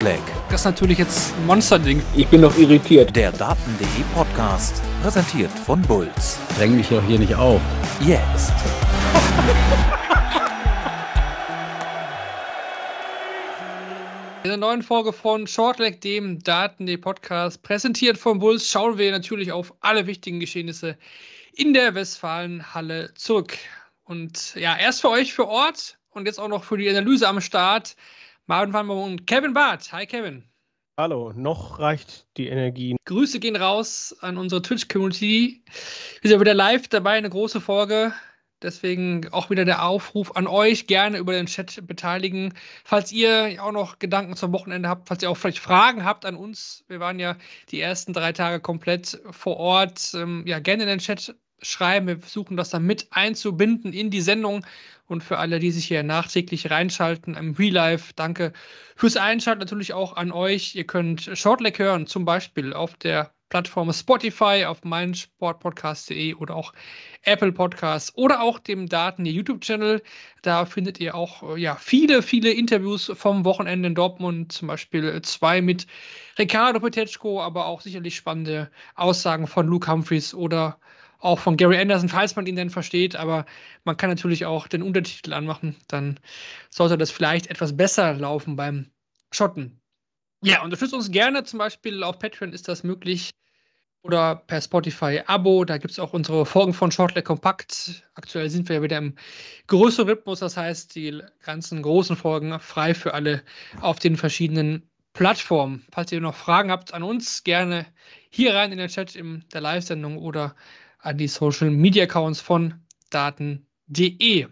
Black. Das ist natürlich jetzt ein Monsterding. Ich bin noch irritiert. Der Daten.de Podcast, präsentiert von Bulls. Dräng mich doch hier nicht auf. Jetzt. In der neuen Folge von Shortleg, dem Daten.de Podcast, präsentiert von Bulls, schauen wir natürlich auf alle wichtigen Geschehnisse in der Westfalenhalle zurück. Und ja, erst für euch für Ort und jetzt auch noch für die Analyse am Start. Marvin van und Kevin Barth. Hi Kevin. Hallo, noch reicht die Energie. Grüße gehen raus an unsere Twitch-Community. Wir sind wieder live dabei, eine große Folge. Deswegen auch wieder der Aufruf an euch, gerne über den Chat beteiligen. Falls ihr auch noch Gedanken zum Wochenende habt, falls ihr auch vielleicht Fragen habt an uns. Wir waren ja die ersten drei Tage komplett vor Ort. Ähm, ja, gerne in den Chat schreiben. Wir versuchen das dann mit einzubinden in die Sendung. Und für alle, die sich hier nachträglich reinschalten im Real Life, danke fürs Einschalten. Natürlich auch an euch. Ihr könnt Shortleg hören, zum Beispiel auf der Plattform Spotify, auf meinsportpodcast.de oder auch Apple Podcasts oder auch dem Daten YouTube-Channel. Da findet ihr auch ja, viele, viele Interviews vom Wochenende in Dortmund, zum Beispiel zwei mit Ricardo Petechko, aber auch sicherlich spannende Aussagen von Luke Humphreys oder auch von Gary Anderson, falls man ihn denn versteht, aber man kann natürlich auch den Untertitel anmachen, dann sollte das vielleicht etwas besser laufen beim Schotten. Ja, unterstützt uns gerne, zum Beispiel auf Patreon ist das möglich oder per Spotify-Abo. Da gibt es auch unsere Folgen von Shortleg Kompakt. Aktuell sind wir ja wieder im größeren Rhythmus, das heißt, die ganzen großen Folgen frei für alle auf den verschiedenen Plattformen. Falls ihr noch Fragen habt an uns, gerne hier rein in den Chat in der Live-Sendung oder an die Social Media Accounts von daten.de.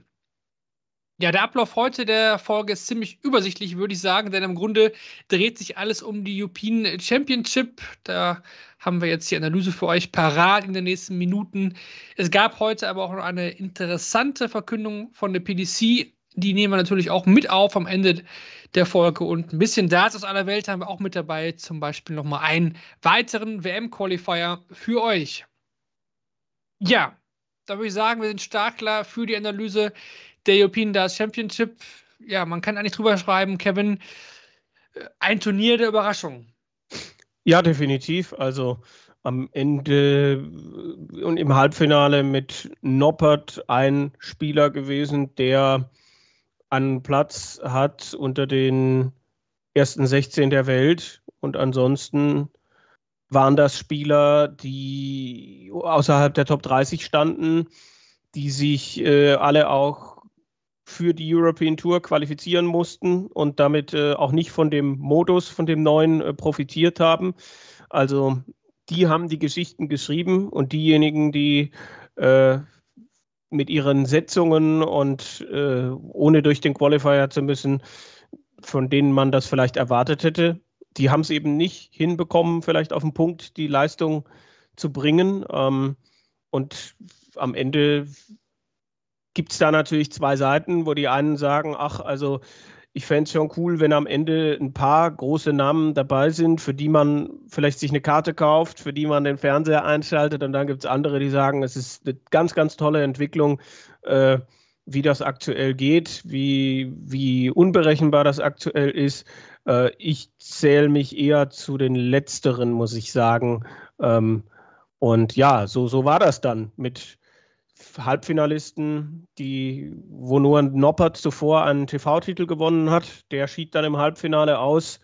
Ja, der Ablauf heute der Folge ist ziemlich übersichtlich, würde ich sagen, denn im Grunde dreht sich alles um die European Championship. Da haben wir jetzt die Analyse für euch parat in den nächsten Minuten. Es gab heute aber auch noch eine interessante Verkündung von der PDC. Die nehmen wir natürlich auch mit auf am Ende der Folge. Und ein bisschen Darts aus aller Welt haben wir auch mit dabei. Zum Beispiel nochmal einen weiteren WM-Qualifier für euch. Ja, da würde ich sagen, wir sind stark klar für die Analyse der European Darts Championship. Ja, man kann eigentlich drüber schreiben, Kevin, äh, ein Turnier der Überraschung. Ja, definitiv. Also am Ende und im Halbfinale mit Noppert ein Spieler gewesen, der einen Platz hat unter den ersten 16 der Welt und ansonsten waren das Spieler, die außerhalb der Top 30 standen, die sich äh, alle auch für die European Tour qualifizieren mussten und damit äh, auch nicht von dem Modus, von dem neuen äh, profitiert haben. Also die haben die Geschichten geschrieben und diejenigen, die äh, mit ihren Setzungen und äh, ohne durch den Qualifier zu müssen, von denen man das vielleicht erwartet hätte, die haben es eben nicht hinbekommen, vielleicht auf den Punkt die Leistung zu bringen. Ähm, und am Ende gibt es da natürlich zwei Seiten, wo die einen sagen, ach, also ich fände es schon cool, wenn am Ende ein paar große Namen dabei sind, für die man vielleicht sich eine Karte kauft, für die man den Fernseher einschaltet. Und dann gibt es andere, die sagen, es ist eine ganz, ganz tolle Entwicklung, äh, wie das aktuell geht, wie, wie unberechenbar das aktuell ist. Äh, ich zähle mich eher zu den Letzteren, muss ich sagen. Ähm, und ja, so, so war das dann mit Halbfinalisten, die, wo nur Noppert zuvor einen TV-Titel gewonnen hat. Der schied dann im Halbfinale aus.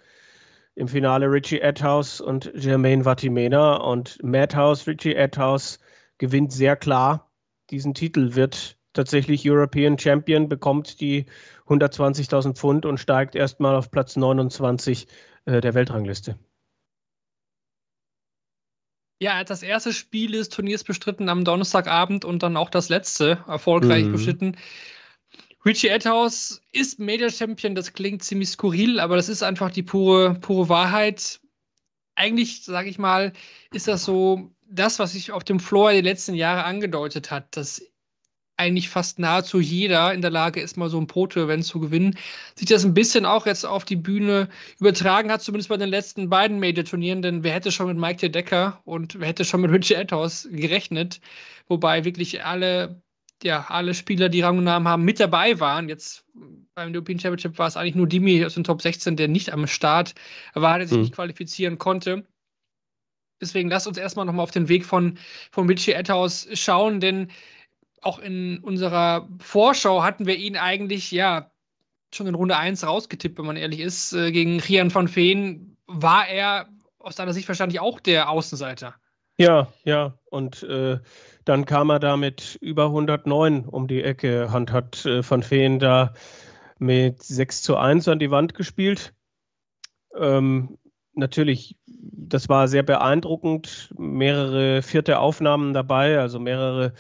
Im Finale Richie Adhouse und Jermaine Vatimena. Und Madhouse, Richie Adhouse gewinnt sehr klar diesen Titel, wird tatsächlich European Champion, bekommt die 120.000 Pfund und steigt erstmal auf Platz 29 äh, der Weltrangliste. Ja, er hat das erste Spiel des Turniers bestritten am Donnerstagabend und dann auch das letzte erfolgreich mhm. bestritten. Richie Edhouse ist Major Champion, das klingt ziemlich skurril, aber das ist einfach die pure, pure Wahrheit. Eigentlich, sage ich mal, ist das so das, was sich auf dem Floor die letzten Jahre angedeutet hat, dass eigentlich fast nahezu jeder in der Lage ist, mal so ein Proto-Event zu gewinnen. Sich das ein bisschen auch jetzt auf die Bühne übertragen hat, zumindest bei den letzten beiden Major-Turnieren, denn wer hätte schon mit Mike Decker und wer hätte schon mit Richie Edhouse gerechnet, wobei wirklich alle ja, alle Spieler, die Rangnamen haben, mit dabei waren. Jetzt beim European Championship war es eigentlich nur Dimi aus den Top 16, der nicht am Start war, der sich mhm. nicht qualifizieren konnte. Deswegen lasst uns erstmal nochmal auf den Weg von, von Richie Etthaus schauen, denn auch in unserer Vorschau hatten wir ihn eigentlich, ja, schon in Runde 1 rausgetippt, wenn man ehrlich ist. Äh, gegen Rian van Veen war er aus deiner Sicht wahrscheinlich auch der Außenseiter. Ja, ja. Und äh, dann kam er da mit über 109 um die Ecke und hat äh, Van Veen da mit 6 zu 1 an die Wand gespielt. Ähm, natürlich, das war sehr beeindruckend. Mehrere vierte Aufnahmen dabei, also mehrere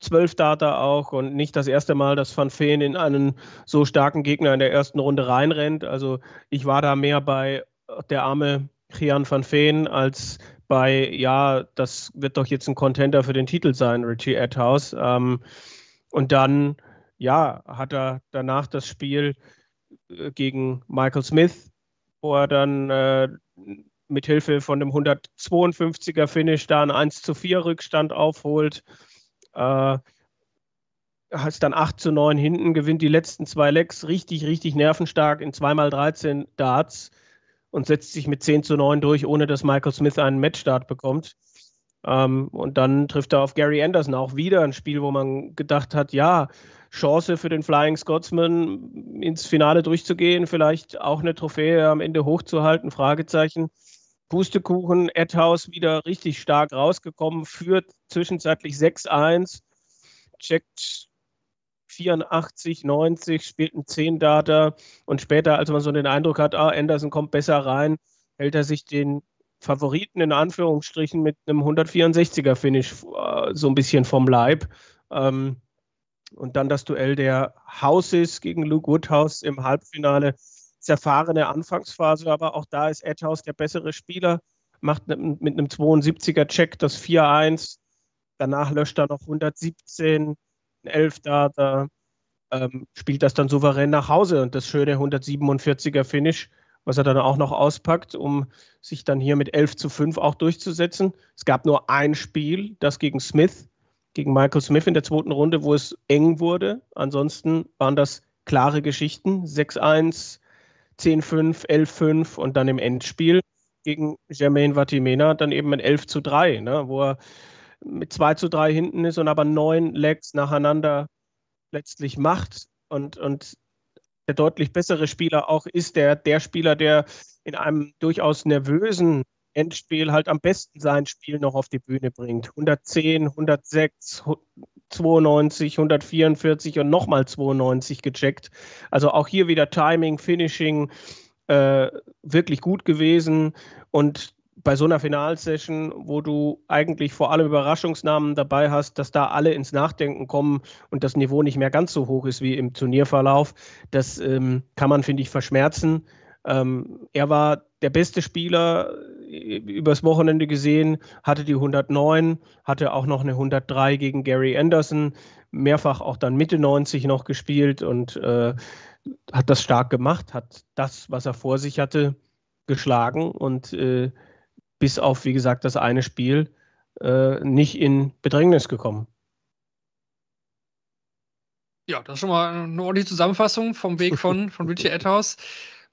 zwölf Data auch und nicht das erste Mal, dass Van Veen in einen so starken Gegner in der ersten Runde reinrennt. Also ich war da mehr bei der arme Chian van Veen als bei, ja, das wird doch jetzt ein Contender für den Titel sein, Richie Adhouse. Ähm, und dann, ja, hat er danach das Spiel äh, gegen Michael Smith, wo er dann äh, mit Hilfe von dem 152er Finish da einen 1 zu 4 Rückstand aufholt. Äh, ist dann 8 zu 9 hinten, gewinnt die letzten zwei Lecks richtig, richtig nervenstark in 2x13 Darts und setzt sich mit 10 zu 9 durch, ohne dass Michael Smith einen Matchstart bekommt. Ähm, und dann trifft er auf Gary Anderson auch wieder ein Spiel, wo man gedacht hat, ja, Chance für den Flying Scotsman ins Finale durchzugehen, vielleicht auch eine Trophäe am Ende hochzuhalten, Fragezeichen. Pustekuchen, Edhouse wieder richtig stark rausgekommen, führt zwischenzeitlich 6-1, checkt 84, 90, spielt ein 10 Data und später, als man so den Eindruck hat, ah, Anderson kommt besser rein, hält er sich den Favoriten in Anführungsstrichen mit einem 164er Finish äh, so ein bisschen vom Leib. Ähm, und dann das Duell der Houses gegen Luke Woodhouse im Halbfinale. Zerfahrene Anfangsphase, aber auch da ist Edhouse der bessere Spieler, macht mit einem 72er Check das 4-1. Danach löscht er noch 117, 11 Data, ähm, spielt das dann souverän nach Hause und das schöne 147er Finish, was er dann auch noch auspackt, um sich dann hier mit 11 zu 5 auch durchzusetzen. Es gab nur ein Spiel, das gegen Smith, gegen Michael Smith in der zweiten Runde, wo es eng wurde. Ansonsten waren das klare Geschichten. 6-1, 10-5, 11-5 und dann im Endspiel gegen Jermaine Vatimena dann eben ein 11 zu 3, ne, wo er mit 2 zu 3 hinten ist und aber neun Legs nacheinander letztlich macht und, und der deutlich bessere Spieler auch ist der, der Spieler, der in einem durchaus nervösen Endspiel halt am besten sein Spiel noch auf die Bühne bringt. 110, 106, 92, 144 und nochmal 92 gecheckt. Also auch hier wieder Timing, Finishing äh, wirklich gut gewesen und bei so einer Finalsession, wo du eigentlich vor allem Überraschungsnamen dabei hast, dass da alle ins Nachdenken kommen und das Niveau nicht mehr ganz so hoch ist wie im Turnierverlauf, das ähm, kann man, finde ich, verschmerzen. Ähm, er war der beste Spieler übers Wochenende gesehen, hatte die 109, hatte auch noch eine 103 gegen Gary Anderson, mehrfach auch dann Mitte 90 noch gespielt und äh, hat das stark gemacht, hat das, was er vor sich hatte, geschlagen und äh, bis auf, wie gesagt, das eine Spiel äh, nicht in Bedrängnis gekommen. Ja, das ist schon mal eine ordentliche Zusammenfassung vom Weg von, von Richie Edhouse.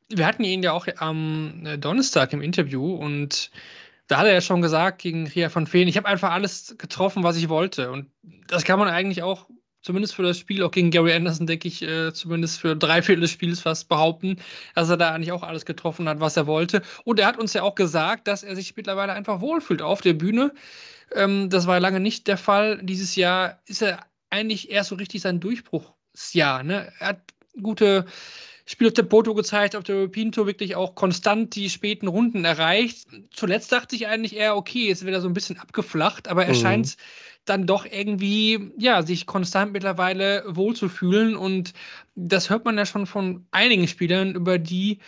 Wir hatten ihn ja auch am äh, Donnerstag im Interview und da hat er ja schon gesagt gegen Ria von Feen, ich habe einfach alles getroffen, was ich wollte. Und das kann man eigentlich auch zumindest für das Spiel, auch gegen Gary Anderson, denke ich, äh, zumindest für drei Viertel des Spiels fast behaupten, dass er da eigentlich auch alles getroffen hat, was er wollte. Und er hat uns ja auch gesagt, dass er sich mittlerweile einfach wohlfühlt auf der Bühne. Ähm, das war lange nicht der Fall. Dieses Jahr ist er eigentlich erst so richtig sein Durchbruchsjahr. Ne? Er hat gute Spiel auf der Porto gezeigt, auf der European Tour wirklich auch konstant die späten Runden erreicht. Zuletzt dachte ich eigentlich eher, okay, jetzt wird er so ein bisschen abgeflacht, aber er mhm. scheint dann doch irgendwie, ja, sich konstant mittlerweile wohlzufühlen. Und das hört man ja schon von einigen Spielern, über die,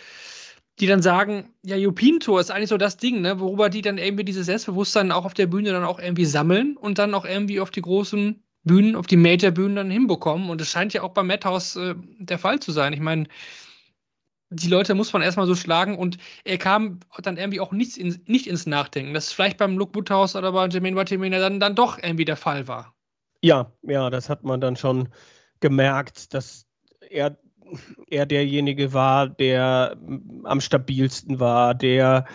die dann sagen, ja, European Tour ist eigentlich so das Ding, ne, worüber die dann irgendwie dieses Selbstbewusstsein auch auf der Bühne dann auch irgendwie sammeln und dann auch irgendwie auf die großen Bühnen, auf die Major-Bühnen dann hinbekommen. Und es scheint ja auch beim Madhouse äh, der Fall zu sein. Ich meine, die Leute muss man erstmal so schlagen und er kam dann irgendwie auch nichts in, nicht ins Nachdenken. Das vielleicht beim Luke Woodhouse oder bei Jermaine Watimena dann, dann doch irgendwie der Fall war. Ja, ja, das hat man dann schon gemerkt, dass er, er derjenige war, der am stabilsten war, der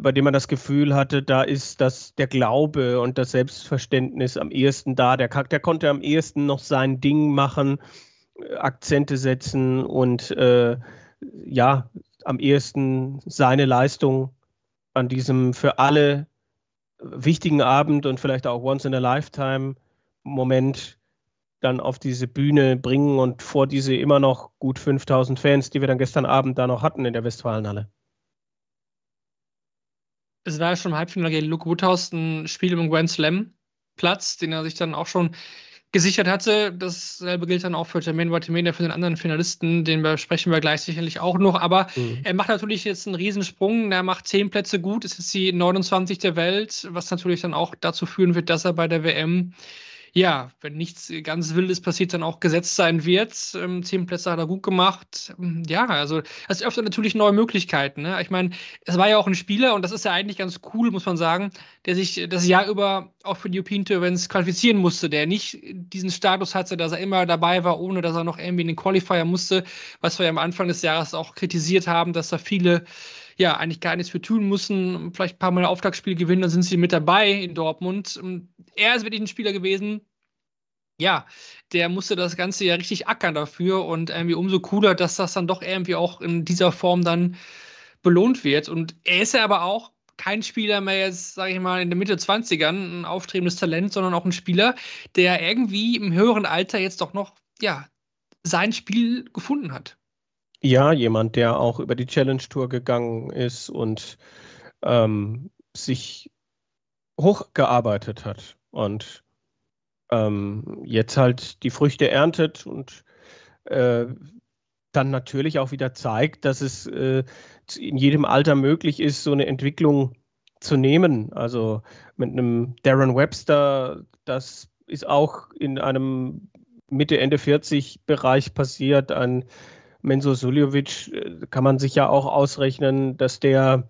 bei dem man das Gefühl hatte, da ist das der Glaube und das Selbstverständnis am ehesten da. Der, der konnte am ehesten noch sein Ding machen, äh, Akzente setzen und äh, ja, am ehesten seine Leistung an diesem für alle wichtigen Abend und vielleicht auch once in a lifetime Moment dann auf diese Bühne bringen und vor diese immer noch gut 5000 Fans, die wir dann gestern Abend da noch hatten in der Westfalenhalle. Es war schon im Halbfinale gegen Luke Woodhouse ein Spiel im Grand Slam Platz, den er sich dann auch schon gesichert hatte. Dasselbe gilt dann auch für Jermaine Watimena, für den anderen Finalisten, den besprechen wir gleich sicherlich auch noch. Aber mhm. er macht natürlich jetzt einen Riesensprung. Er macht zehn Plätze gut, ist jetzt die 29 der Welt, was natürlich dann auch dazu führen wird, dass er bei der WM ja, wenn nichts ganz Wildes passiert, dann auch gesetzt sein wird. Ähm, zehn Plätze hat er gut gemacht. Ähm, ja, also es öffnet natürlich neue Möglichkeiten. Ne? Ich meine, es war ja auch ein Spieler und das ist ja eigentlich ganz cool, muss man sagen, der sich das Jahr über auch für die European Tour Events qualifizieren musste, der nicht diesen Status hatte, dass er immer dabei war, ohne dass er noch irgendwie in den Qualifier musste, was wir ja am Anfang des Jahres auch kritisiert haben, dass da viele ja eigentlich gar nichts für tun müssen, vielleicht ein paar Mal Auftaktspiel gewinnen, dann sind sie mit dabei in Dortmund. Er ist wirklich ein Spieler gewesen, ja, der musste das Ganze ja richtig ackern dafür und irgendwie umso cooler, dass das dann doch irgendwie auch in dieser Form dann belohnt wird. Und er ist ja aber auch kein Spieler mehr jetzt, sage ich mal, in der Mitte 20ern, ein aufstrebendes Talent, sondern auch ein Spieler, der irgendwie im höheren Alter jetzt doch noch, ja, sein Spiel gefunden hat. Ja, jemand, der auch über die Challenge Tour gegangen ist und ähm, sich hochgearbeitet hat und ähm, jetzt halt die Früchte erntet und äh, dann natürlich auch wieder zeigt, dass es äh, in jedem Alter möglich ist, so eine Entwicklung zu nehmen. Also mit einem Darren Webster, das ist auch in einem Mitte, Ende 40 Bereich passiert. Ein Menzo Suljovic äh, kann man sich ja auch ausrechnen, dass der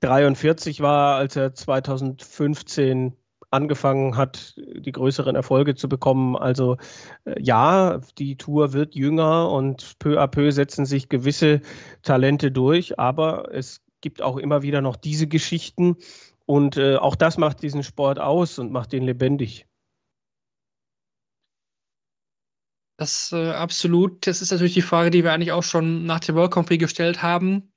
43 war, als er 2015 angefangen hat, die größeren Erfolge zu bekommen. Also äh, ja, die Tour wird jünger und peu à peu setzen sich gewisse Talente durch, aber es gibt auch immer wieder noch diese Geschichten und äh, auch das macht diesen Sport aus und macht ihn lebendig. Das äh, absolut. Das ist natürlich die Frage, die wir eigentlich auch schon nach dem World Cup gestellt haben.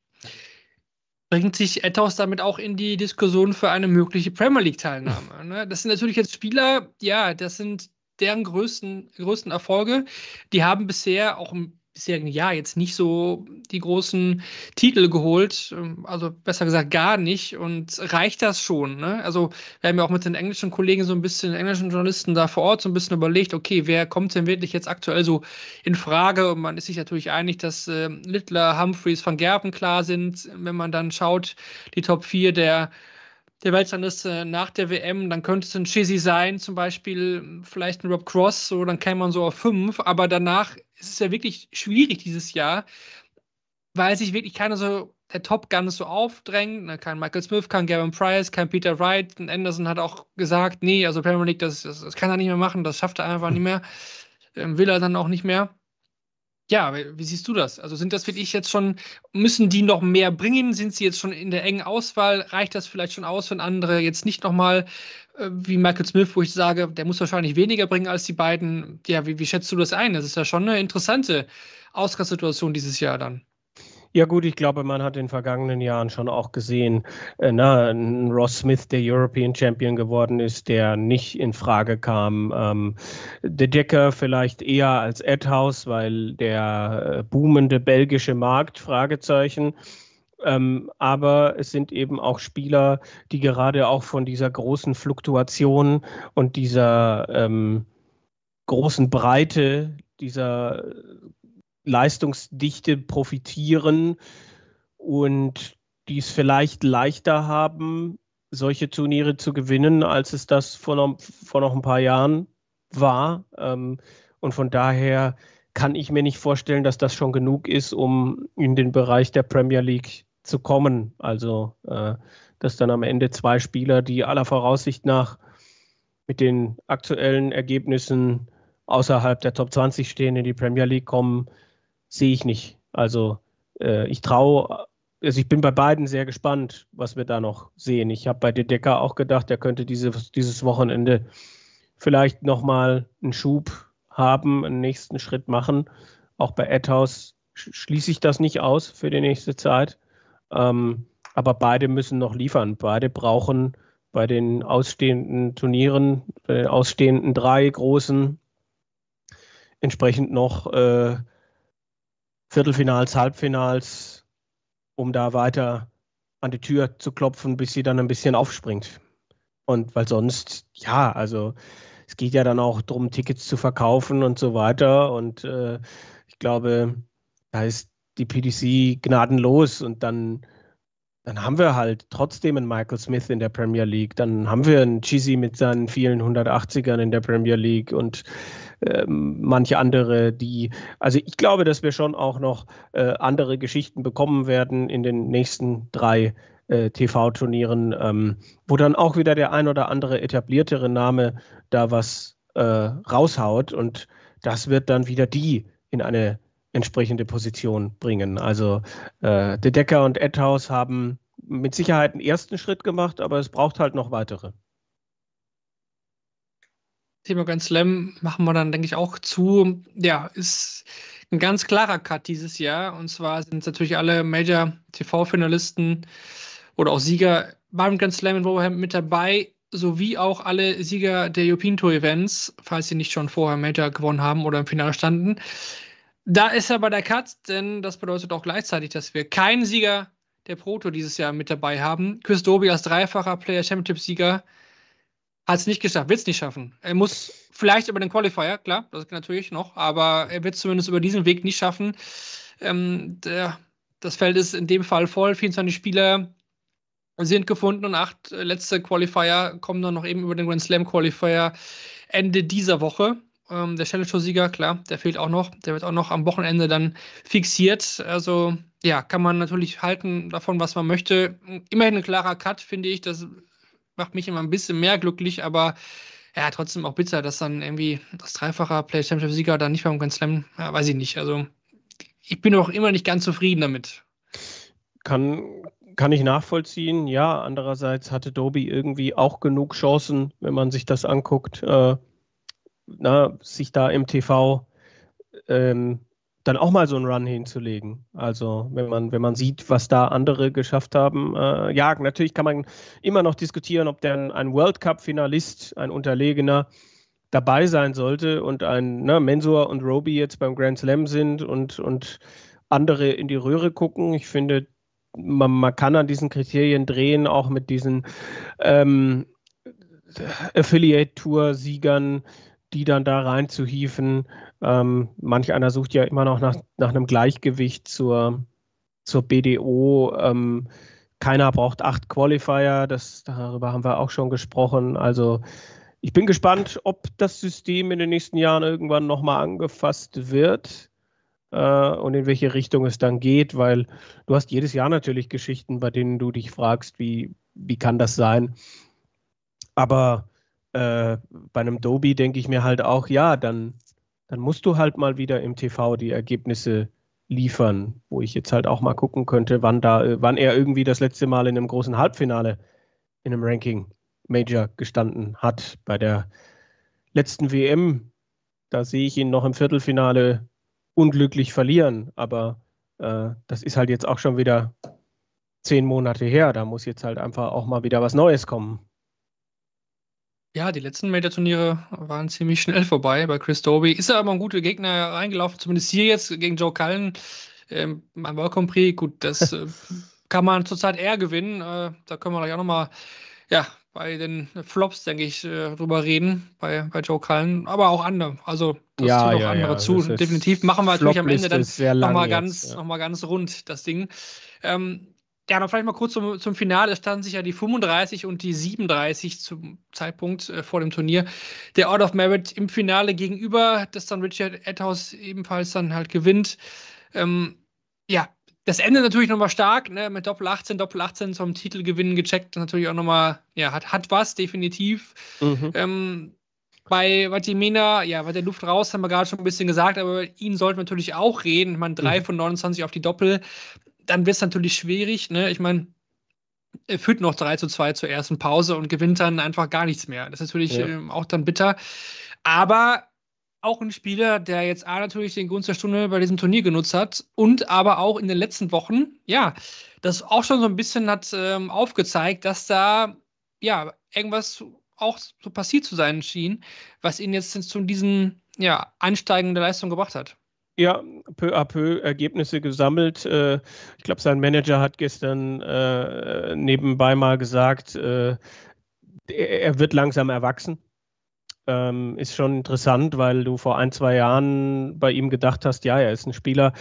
Bringt sich Ethos damit auch in die Diskussion für eine mögliche Premier League-Teilnahme? Ne? Das sind natürlich jetzt Spieler, ja, das sind deren größten, größten Erfolge. Die haben bisher auch im bisherigen Jahr jetzt nicht so die großen Titel geholt, ähm, also besser gesagt gar nicht. Und reicht das schon? Ne? Also wir haben ja auch mit den englischen Kollegen so ein bisschen, englischen Journalisten da vor Ort so ein bisschen überlegt, okay, wer kommt denn wirklich jetzt aktuell so in Frage? Und man ist sich natürlich einig, dass äh, Littler, Humphreys, Van Gerben klar sind. Wenn man dann schaut, die Top 4 der der Weltrangliste nach der WM, dann könnte es ein Chizzy sein, zum Beispiel vielleicht ein Rob Cross, so dann käme man so auf fünf, aber danach ist es ja wirklich schwierig dieses Jahr, weil sich wirklich keiner so der Top Gun so aufdrängt. Ne, kein Michael Smith, kein Gavin Price, kein Peter Wright. Und Anderson hat auch gesagt, nee, also Premier League, das, das, das kann er nicht mehr machen, das schafft er einfach nicht mehr. Ähm, will er dann auch nicht mehr. Ja, wie siehst du das? Also sind das wirklich jetzt schon, müssen die noch mehr bringen? Sind sie jetzt schon in der engen Auswahl? Reicht das vielleicht schon aus, wenn andere jetzt nicht nochmal äh, wie Michael Smith, wo ich sage, der muss wahrscheinlich weniger bringen als die beiden? Ja, wie, wie schätzt du das ein? Das ist ja schon eine interessante Ausgangssituation dieses Jahr dann. Ja gut, ich glaube, man hat in den vergangenen Jahren schon auch gesehen, äh, na, Ross Smith, der European Champion geworden ist, der nicht in Frage kam. Ähm, De Decker vielleicht eher als Edhouse, weil der äh, boomende belgische Markt, Fragezeichen. Ähm, aber es sind eben auch Spieler, die gerade auch von dieser großen Fluktuation und dieser ähm, großen Breite, dieser Leistungsdichte profitieren und die es vielleicht leichter haben, solche Turniere zu gewinnen, als es das vor noch, vor noch ein paar Jahren war. Ähm, und von daher kann ich mir nicht vorstellen, dass das schon genug ist, um in den Bereich der Premier League zu kommen. Also, äh, dass dann am Ende zwei Spieler, die aller Voraussicht nach mit den aktuellen Ergebnissen außerhalb der Top 20 stehen, in die Premier League kommen, sehe ich nicht. Also äh, ich traue, also ich bin bei beiden sehr gespannt, was wir da noch sehen. Ich habe bei Dedecker auch gedacht, er könnte diese, dieses Wochenende vielleicht nochmal einen Schub haben, einen nächsten Schritt machen. Auch bei Edhouse schließe ich das nicht aus für die nächste Zeit. Ähm, aber beide müssen noch liefern. Beide brauchen bei den ausstehenden Turnieren, bei den ausstehenden drei großen, entsprechend noch äh, Viertelfinals, Halbfinals, um da weiter an die Tür zu klopfen, bis sie dann ein bisschen aufspringt. Und weil sonst, ja, also es geht ja dann auch darum, Tickets zu verkaufen und so weiter. Und äh, ich glaube, da ist die PDC gnadenlos und dann dann haben wir halt trotzdem einen Michael Smith in der Premier League. Dann haben wir einen Cheesy mit seinen vielen 180ern in der Premier League und ähm, manche andere, die, also ich glaube, dass wir schon auch noch äh, andere Geschichten bekommen werden in den nächsten drei äh, TV-Turnieren, ähm, wo dann auch wieder der ein oder andere etabliertere Name da was äh, raushaut und das wird dann wieder die in eine entsprechende Position bringen. Also äh, De Decker und Edhouse haben mit Sicherheit einen ersten Schritt gemacht, aber es braucht halt noch weitere. Thema Grand Slam machen wir dann, denke ich, auch zu. Ja, ist ein ganz klarer Cut dieses Jahr. Und zwar sind natürlich alle Major TV-Finalisten oder auch Sieger beim Grand Slam in Wolverhampton mit dabei, sowie auch alle Sieger der European Tour Events, falls sie nicht schon vorher Major gewonnen haben oder im Finale standen. Da ist aber der Cut, denn das bedeutet auch gleichzeitig, dass wir keinen Sieger der Proto dieses Jahr mit dabei haben. Chris Doby als dreifacher Player Championship-Sieger hat es nicht geschafft, wird es nicht schaffen. Er muss vielleicht über den Qualifier, klar, das natürlich noch, aber er wird es zumindest über diesen Weg nicht schaffen. Ähm, der, das Feld ist in dem Fall voll, 24 Spieler sind gefunden und acht letzte Qualifier kommen dann noch eben über den Grand Slam Qualifier Ende dieser Woche. Ähm, der Challenge-Sieger, klar, der fehlt auch noch. Der wird auch noch am Wochenende dann fixiert. Also, ja, kann man natürlich halten davon, was man möchte. Immerhin ein klarer Cut, finde ich. Das macht mich immer ein bisschen mehr glücklich, aber ja, trotzdem auch bitter, dass dann irgendwie das dreifache Play Championship-Sieger dann nicht beim Grand Slam, ja, weiß ich nicht. Also, ich bin auch immer nicht ganz zufrieden damit. Kann, kann ich nachvollziehen. Ja, andererseits hatte Doby irgendwie auch genug Chancen, wenn man sich das anguckt. Äh, na, sich da im TV ähm, dann auch mal so einen Run hinzulegen. Also wenn man, wenn man sieht, was da andere geschafft haben. Äh, ja, natürlich kann man immer noch diskutieren, ob denn ein World Cup-Finalist, ein Unterlegener, dabei sein sollte und ein ne, Mensur und Roby jetzt beim Grand Slam sind und, und andere in die Röhre gucken. Ich finde, man, man kann an diesen Kriterien drehen, auch mit diesen ähm, Affiliate-Tour-Siegern, die dann da reinzuhieven. Ähm, manch einer sucht ja immer noch nach, nach einem Gleichgewicht zur, zur BDO. Ähm, keiner braucht acht Qualifier, das, darüber haben wir auch schon gesprochen. Also ich bin gespannt, ob das System in den nächsten Jahren irgendwann nochmal angefasst wird äh, und in welche Richtung es dann geht, weil du hast jedes Jahr natürlich Geschichten, bei denen du dich fragst, wie, wie kann das sein? Aber äh, bei einem Doby denke ich mir halt auch, ja, dann, dann musst du halt mal wieder im TV die Ergebnisse liefern, wo ich jetzt halt auch mal gucken könnte, wann da, wann er irgendwie das letzte Mal in einem großen Halbfinale in einem Ranking Major gestanden hat. Bei der letzten WM, da sehe ich ihn noch im Viertelfinale unglücklich verlieren, aber äh, das ist halt jetzt auch schon wieder zehn Monate her. Da muss jetzt halt einfach auch mal wieder was Neues kommen. Ja, die letzten Major-Turniere waren ziemlich schnell vorbei bei Chris Doby. Ist er aber ein guter Gegner reingelaufen, zumindest hier jetzt gegen Joe Cullen ähm, World Grand Prix. Gut, das äh, kann man zurzeit eher gewinnen. Äh, da können wir gleich auch nochmal, ja, bei den Flops, denke ich, äh, drüber reden, bei, bei Joe Cullen, aber auch andere. Also, das ja, tun auch ja, andere ja. zu. Definitiv machen wir natürlich am Ende dann nochmal ganz, ja. noch ganz rund, das Ding. Ähm, ja, dann vielleicht mal kurz zum, zum Finale. Es standen sich ja die 35 und die 37 zum Zeitpunkt äh, vor dem Turnier. Der Out of Merit im Finale gegenüber, das dann Richard Edhouse ebenfalls dann halt gewinnt. Ähm, ja, das Ende natürlich nochmal stark, ne? mit Doppel 18, Doppel 18 zum Titelgewinn gecheckt. Natürlich auch nochmal, ja, hat, hat was, definitiv. Mhm. Ähm, bei Vatimena, ja, war der Luft raus, haben wir gerade schon ein bisschen gesagt, aber ihn sollten wir natürlich auch reden. Meine, 3 mhm. von 29 auf die Doppel, dann wird es natürlich schwierig. Ne? Ich meine, er führt noch 3 zu 2 zur ersten Pause und gewinnt dann einfach gar nichts mehr. Das ist natürlich ja. ähm, auch dann bitter. Aber auch ein Spieler, der jetzt A natürlich den Gunst der Stunde bei diesem Turnier genutzt hat und aber auch in den letzten Wochen, ja, das auch schon so ein bisschen hat ähm, aufgezeigt, dass da ja irgendwas auch so passiert zu sein schien, was ihn jetzt zu diesen ja, ansteigenden Leistung gebracht hat. Ja, peu à peu Ergebnisse gesammelt. Äh, ich glaube, sein Manager hat gestern äh, nebenbei mal gesagt, äh, er wird langsam erwachsen ähm, ist schon interessant, weil du vor ein, zwei Jahren bei ihm gedacht hast, ja, er ist ein Spieler,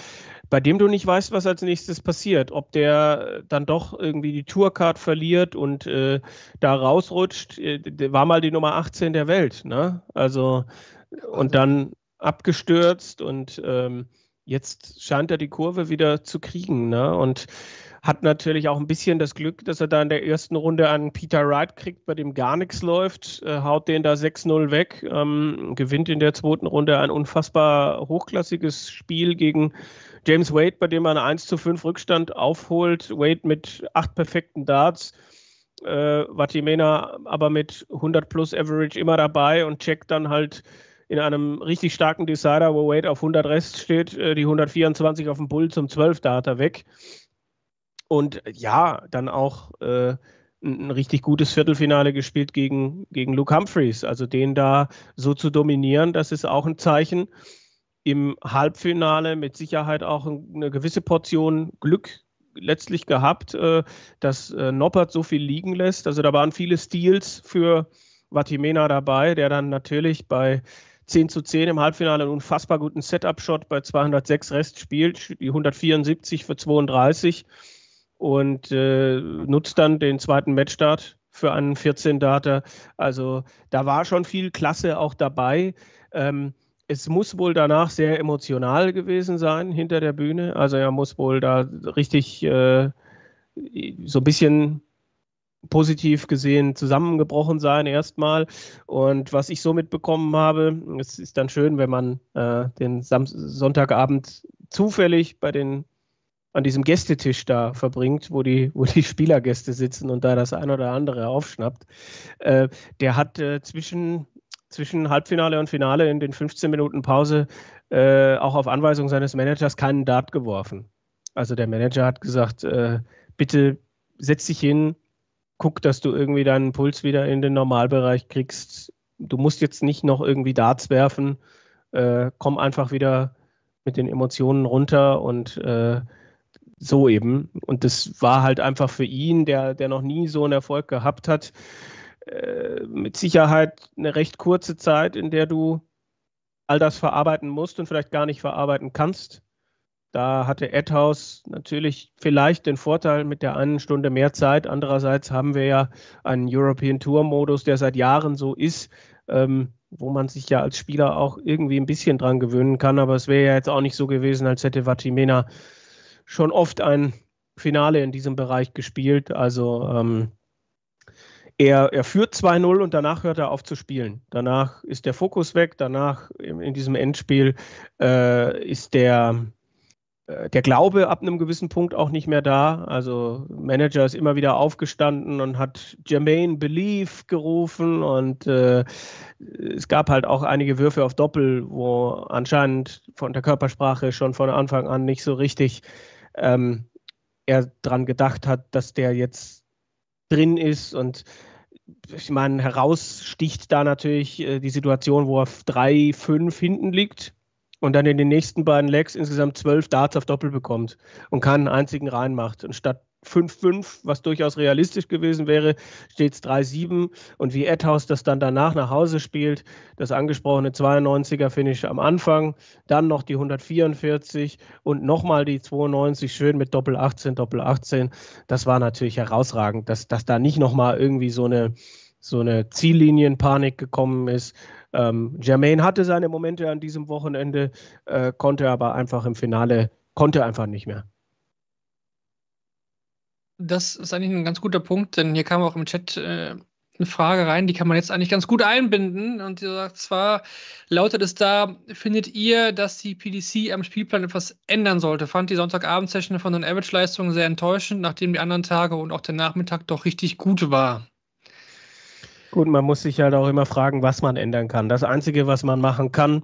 bei dem du nicht weißt, was als nächstes passiert. Ob der dann doch irgendwie die Tourcard verliert und äh, da rausrutscht, äh, war mal die Nummer 18 der Welt, ne? Also und dann abgestürzt und ähm, jetzt scheint er die Kurve wieder zu kriegen, ne? Und hat natürlich auch ein bisschen das Glück, dass er da in der ersten Runde einen Peter Wright kriegt, bei dem gar nichts läuft, äh, haut den da 6-0 weg, ähm, gewinnt in der zweiten Runde ein unfassbar hochklassiges Spiel gegen James Wade, bei dem er einen 1 zu 5 Rückstand aufholt. Wade mit acht perfekten Darts. Äh, Vatimena aber mit 100 plus Average immer dabei und checkt dann halt in einem richtig starken Decider, wo Wade auf 100 Rest steht, äh, die 124 auf dem Bull zum 12 Data weg. Und ja, dann auch äh, ein, richtig gutes Viertelfinale gespielt gegen, gegen Luke Humphreys. Also den da so zu dominieren, das ist auch ein Zeichen. Im Halbfinale mit Sicherheit auch eine gewisse Portion Glück letztlich gehabt, äh, dass äh, Noppert so viel liegen lässt. Also da waren viele Steals für Vatimena dabei, der dann natürlich bei 10 zu 10 im Halbfinale einen unfassbar guten Setup-Shot bei 206 Rest spielt, die 174 für 32 und äh, nutzt dann den zweiten Matchstart für einen 14-Data. Also da war schon viel Klasse auch dabei. Ähm, es muss wohl danach sehr emotional gewesen sein hinter der Bühne. Also er muss wohl da richtig äh, so ein bisschen positiv gesehen zusammengebrochen sein erstmal. Und was ich so mitbekommen habe, es ist dann schön, wenn man äh, den Sam Sonntagabend zufällig bei den an diesem Gästetisch da verbringt, wo die, wo die Spielergäste sitzen und da das ein oder andere aufschnappt. Äh, der hat äh, zwischen, zwischen Halbfinale und Finale in den 15 Minuten Pause äh, auch auf Anweisung seines Managers keinen Dart geworfen. Also der Manager hat gesagt, äh, bitte setz dich hin, guck, dass du irgendwie deinen Puls wieder in den Normalbereich kriegst. Du musst jetzt nicht noch irgendwie Darts werfen, äh, komm einfach wieder mit den Emotionen runter und äh, so eben. Und das war halt einfach für ihn, der, der noch nie so einen Erfolg gehabt hat, äh, mit Sicherheit eine recht kurze Zeit, in der du all das verarbeiten musst und vielleicht gar nicht verarbeiten kannst. Da hatte Edhouse natürlich vielleicht den Vorteil mit der einen Stunde mehr Zeit. Andererseits haben wir ja einen European Tour Modus, der seit Jahren so ist, ähm, wo man sich ja als Spieler auch irgendwie ein bisschen dran gewöhnen kann. Aber es wäre ja jetzt auch nicht so gewesen, als hätte Vatimena schon oft ein Finale in diesem Bereich gespielt. Also ähm, er, er führt 2-0 und danach hört er auf zu spielen. Danach ist der Fokus weg, danach in, in diesem Endspiel äh, ist der, der Glaube ab einem gewissen Punkt auch nicht mehr da. Also Manager ist immer wieder aufgestanden und hat Jermaine Belief gerufen und äh, es gab halt auch einige Würfe auf Doppel, wo anscheinend von der Körpersprache schon von Anfang an nicht so richtig ähm, er daran gedacht hat, dass der jetzt drin ist und ich meine, heraussticht da natürlich äh, die Situation, wo er 3, 5 hinten liegt und dann in den nächsten beiden Legs insgesamt zwölf Darts auf Doppel bekommt und keinen einzigen reinmacht. Und statt 5-5, was durchaus realistisch gewesen wäre, steht es 3-7. Und wie Edhaus das dann danach nach Hause spielt, das angesprochene 92er-Finish am Anfang, dann noch die 144 und nochmal die 92, schön mit Doppel 18, Doppel 18. Das war natürlich herausragend, dass, dass da nicht nochmal irgendwie so eine, so eine Ziellinienpanik gekommen ist. Ähm, Jermaine hatte seine Momente an diesem Wochenende, äh, konnte aber einfach im Finale, konnte einfach nicht mehr. Das ist eigentlich ein ganz guter Punkt, denn hier kam auch im Chat äh, eine Frage rein, die kann man jetzt eigentlich ganz gut einbinden. Und zwar lautet es da, findet ihr, dass die PDC am Spielplan etwas ändern sollte? Fand die Sonntagabend-Session von den Average-Leistungen sehr enttäuschend, nachdem die anderen Tage und auch der Nachmittag doch richtig gut war? Gut, man muss sich halt auch immer fragen, was man ändern kann. Das Einzige, was man machen kann,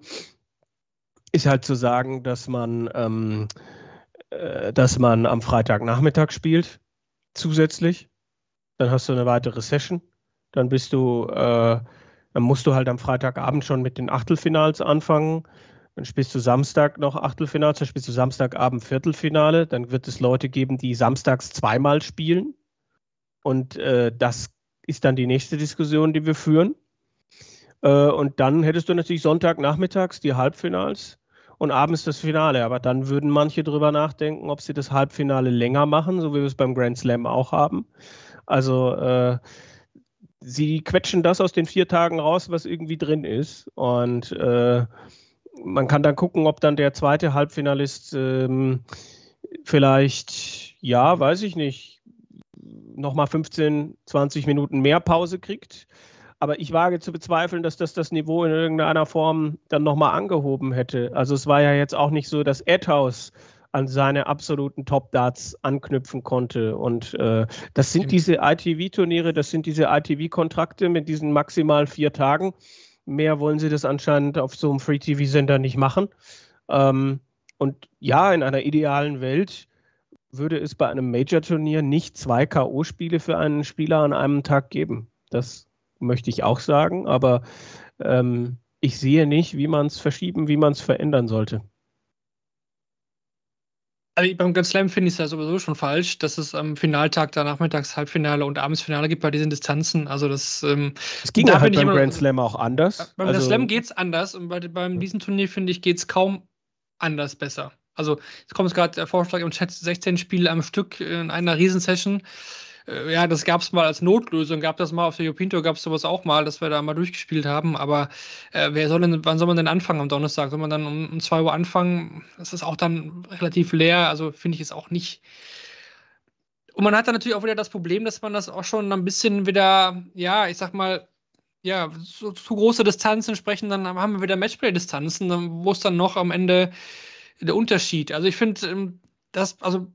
ist halt zu sagen, dass man, ähm, äh, dass man am Freitagnachmittag spielt, zusätzlich. Dann hast du eine weitere Session. Dann bist du, äh, dann musst du halt am Freitagabend schon mit den Achtelfinals anfangen. Dann spielst du Samstag noch Achtelfinals, dann spielst du Samstagabend Viertelfinale. Dann wird es Leute geben, die samstags zweimal spielen. Und äh, das ist dann die nächste Diskussion, die wir führen. Äh, und dann hättest du natürlich Sonntagnachmittags die Halbfinals und abends das Finale. Aber dann würden manche drüber nachdenken, ob sie das Halbfinale länger machen, so wie wir es beim Grand Slam auch haben. Also äh, sie quetschen das aus den vier Tagen raus, was irgendwie drin ist. Und äh, man kann dann gucken, ob dann der zweite Halbfinalist ähm, vielleicht, ja, weiß ich nicht, nochmal 15, 20 Minuten mehr Pause kriegt. Aber ich wage zu bezweifeln, dass das das Niveau in irgendeiner Form dann nochmal angehoben hätte. Also es war ja jetzt auch nicht so, dass Edhouse an seine absoluten Top-Darts anknüpfen konnte. Und äh, das sind diese ITV-Turniere, das sind diese ITV-Kontrakte mit diesen maximal vier Tagen. Mehr wollen sie das anscheinend auf so einem Free-TV-Sender nicht machen. Ähm, und ja, in einer idealen Welt würde es bei einem Major-Turnier nicht zwei K.O.-Spiele für einen Spieler an einem Tag geben. Das möchte ich auch sagen, aber ähm, ich sehe nicht, wie man es verschieben, wie man es verändern sollte. Also beim Grand Slam finde ich es ja sowieso schon falsch, dass es am Finaltag da nachmittags Halbfinale und abends Finale gibt bei diesen Distanzen. Also das, ähm, das ging da halt beim Grand Slam auch anders. Beim also, Grand Slam geht es anders und bei, beim diesem Turnier finde ich geht es kaum anders besser. Also es kommt gerade der Vorschlag im Chat 16 Spiele am Stück in einer Riesensession. Äh, ja, das gab es mal als Notlösung, gab das mal auf der Jopinto, gab es sowas auch mal, dass wir da mal durchgespielt haben. Aber äh, wer soll denn, wann soll man denn anfangen am Donnerstag? Soll man dann um, um 2 Uhr anfangen? Das ist auch dann relativ leer, also finde ich es auch nicht. Und man hat dann natürlich auch wieder das Problem, dass man das auch schon ein bisschen wieder, ja, ich sag mal, ja, so, zu große Distanzen sprechen, dann haben wir wieder Matchplay-Distanzen, wo es dann noch am Ende der Unterschied. Also ich finde, ähm, das, also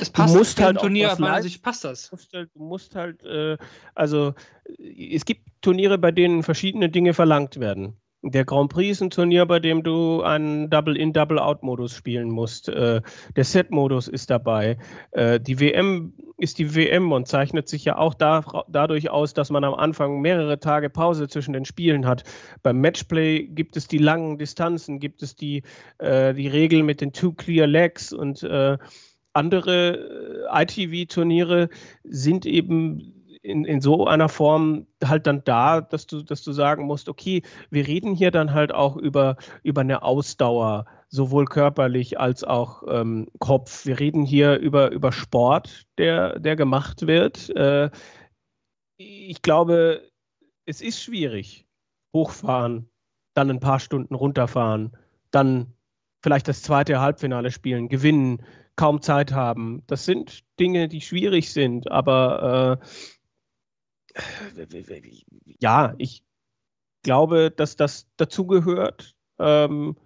es passt du musst halt Turnier, aus meiner Sicht passt das. Du musst halt, du musst halt äh, also es gibt Turniere, bei denen verschiedene Dinge verlangt werden. Der Grand Prix ist ein Turnier, bei dem du einen Double-In, Double-Out-Modus spielen musst. Äh, der Set-Modus ist dabei. Äh, die WM ist die WM und zeichnet sich ja auch da, dadurch aus, dass man am Anfang mehrere Tage Pause zwischen den Spielen hat. Beim Matchplay gibt es die langen Distanzen, gibt es die, äh, die Regel mit den Two Clear Legs und andere ITV-Turniere sind eben in, in so einer Form halt dann da, dass du, dass du sagen musst, okay, wir reden hier dann halt auch über, über eine Ausdauer, sowohl körperlich als auch ähm, Kopf. Wir reden hier über, über Sport, der, der gemacht wird. Äh, ich glaube, es ist schwierig. Hochfahren, dann ein paar Stunden runterfahren, dann vielleicht das zweite Halbfinale spielen, gewinnen, kaum Zeit haben. Das sind Dinge, die schwierig sind, aber äh, ja, ich glaube, dass das dazugehört, ähm,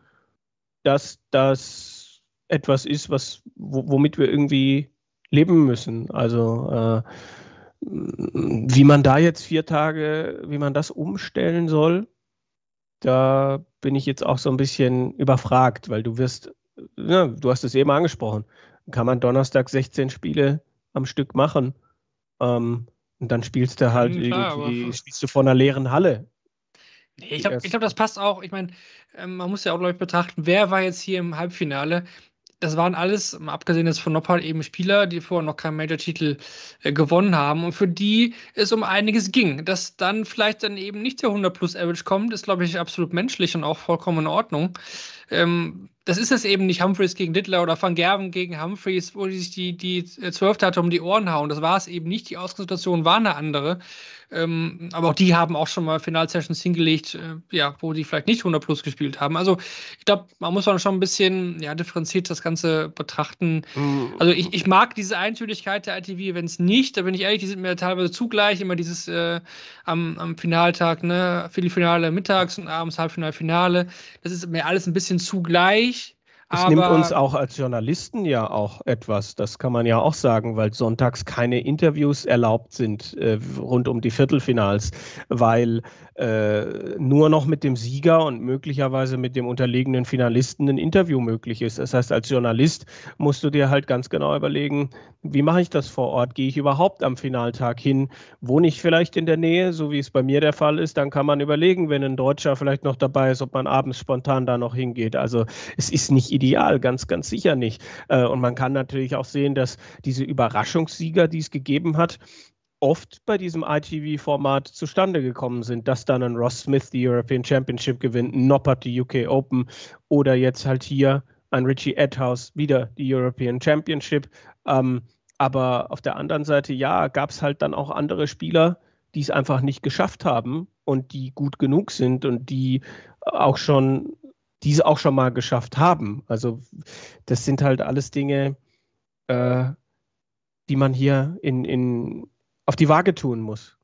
dass das etwas ist, was, womit wir irgendwie leben müssen. Also äh, wie man da jetzt vier Tage, wie man das umstellen soll, da bin ich jetzt auch so ein bisschen überfragt, weil du wirst ja, du hast es eben angesprochen, kann man Donnerstag 16 Spiele am Stück machen. Ähm, und dann spielst du halt hm, klar, irgendwie, spielst du vor einer leeren Halle. Nee, ich glaube, glaub, das passt auch. Ich meine, ähm, man muss ja auch Leute betrachten, wer war jetzt hier im Halbfinale? Das waren alles, abgesehen jetzt von Noppal, eben Spieler, die vorher noch keinen Major-Titel äh, gewonnen haben und für die es um einiges ging. Dass dann vielleicht dann eben nicht der 100 plus Average kommt, ist, glaube ich, absolut menschlich und auch vollkommen in Ordnung. Ähm, das ist es eben nicht Humphreys gegen Dittler oder Van Gerven gegen Humphreys, wo die sich die, die Zwölfte um die Ohren hauen. Das war es eben nicht. Die Ausgangssituation war eine andere. Ähm, aber auch die haben auch schon mal Finalsessions hingelegt, äh, ja, wo die vielleicht nicht 100 plus gespielt haben. Also ich glaube, man muss dann schon ein bisschen ja, differenziert das Ganze betrachten. Mhm. Also ich, ich mag diese Eintönigkeit der ITV, wenn es nicht, da bin ich ehrlich, die sind mir teilweise zugleich, immer dieses äh, am, am Finaltag, ne, Viertelfinale mittags und abends Halbfinale, Finale. Das ist mir alles ein bisschen zugleich. Es nimmt uns auch als Journalisten ja auch etwas, das kann man ja auch sagen, weil sonntags keine Interviews erlaubt sind äh, rund um die Viertelfinals, weil äh, nur noch mit dem Sieger und möglicherweise mit dem unterlegenen Finalisten ein Interview möglich ist. Das heißt, als Journalist musst du dir halt ganz genau überlegen, wie mache ich das vor Ort? Gehe ich überhaupt am Finaltag hin? Wohne ich vielleicht in der Nähe, so wie es bei mir der Fall ist? Dann kann man überlegen, wenn ein Deutscher vielleicht noch dabei ist, ob man abends spontan da noch hingeht. Also es ist nicht ideal, ganz, ganz sicher nicht. Äh, und man kann natürlich auch sehen, dass diese Überraschungssieger, die es gegeben hat, oft bei diesem ITV-Format zustande gekommen sind, dass dann ein Ross Smith die European Championship gewinnt, ein Noppert die UK Open oder jetzt halt hier ein Richie Edhouse wieder die European Championship. Ähm, aber auf der anderen Seite, ja, gab es halt dann auch andere Spieler, die es einfach nicht geschafft haben und die gut genug sind und die auch schon, diese auch schon mal geschafft haben. Also das sind halt alles Dinge, äh, die man hier in, in, auf die Waage tun muss.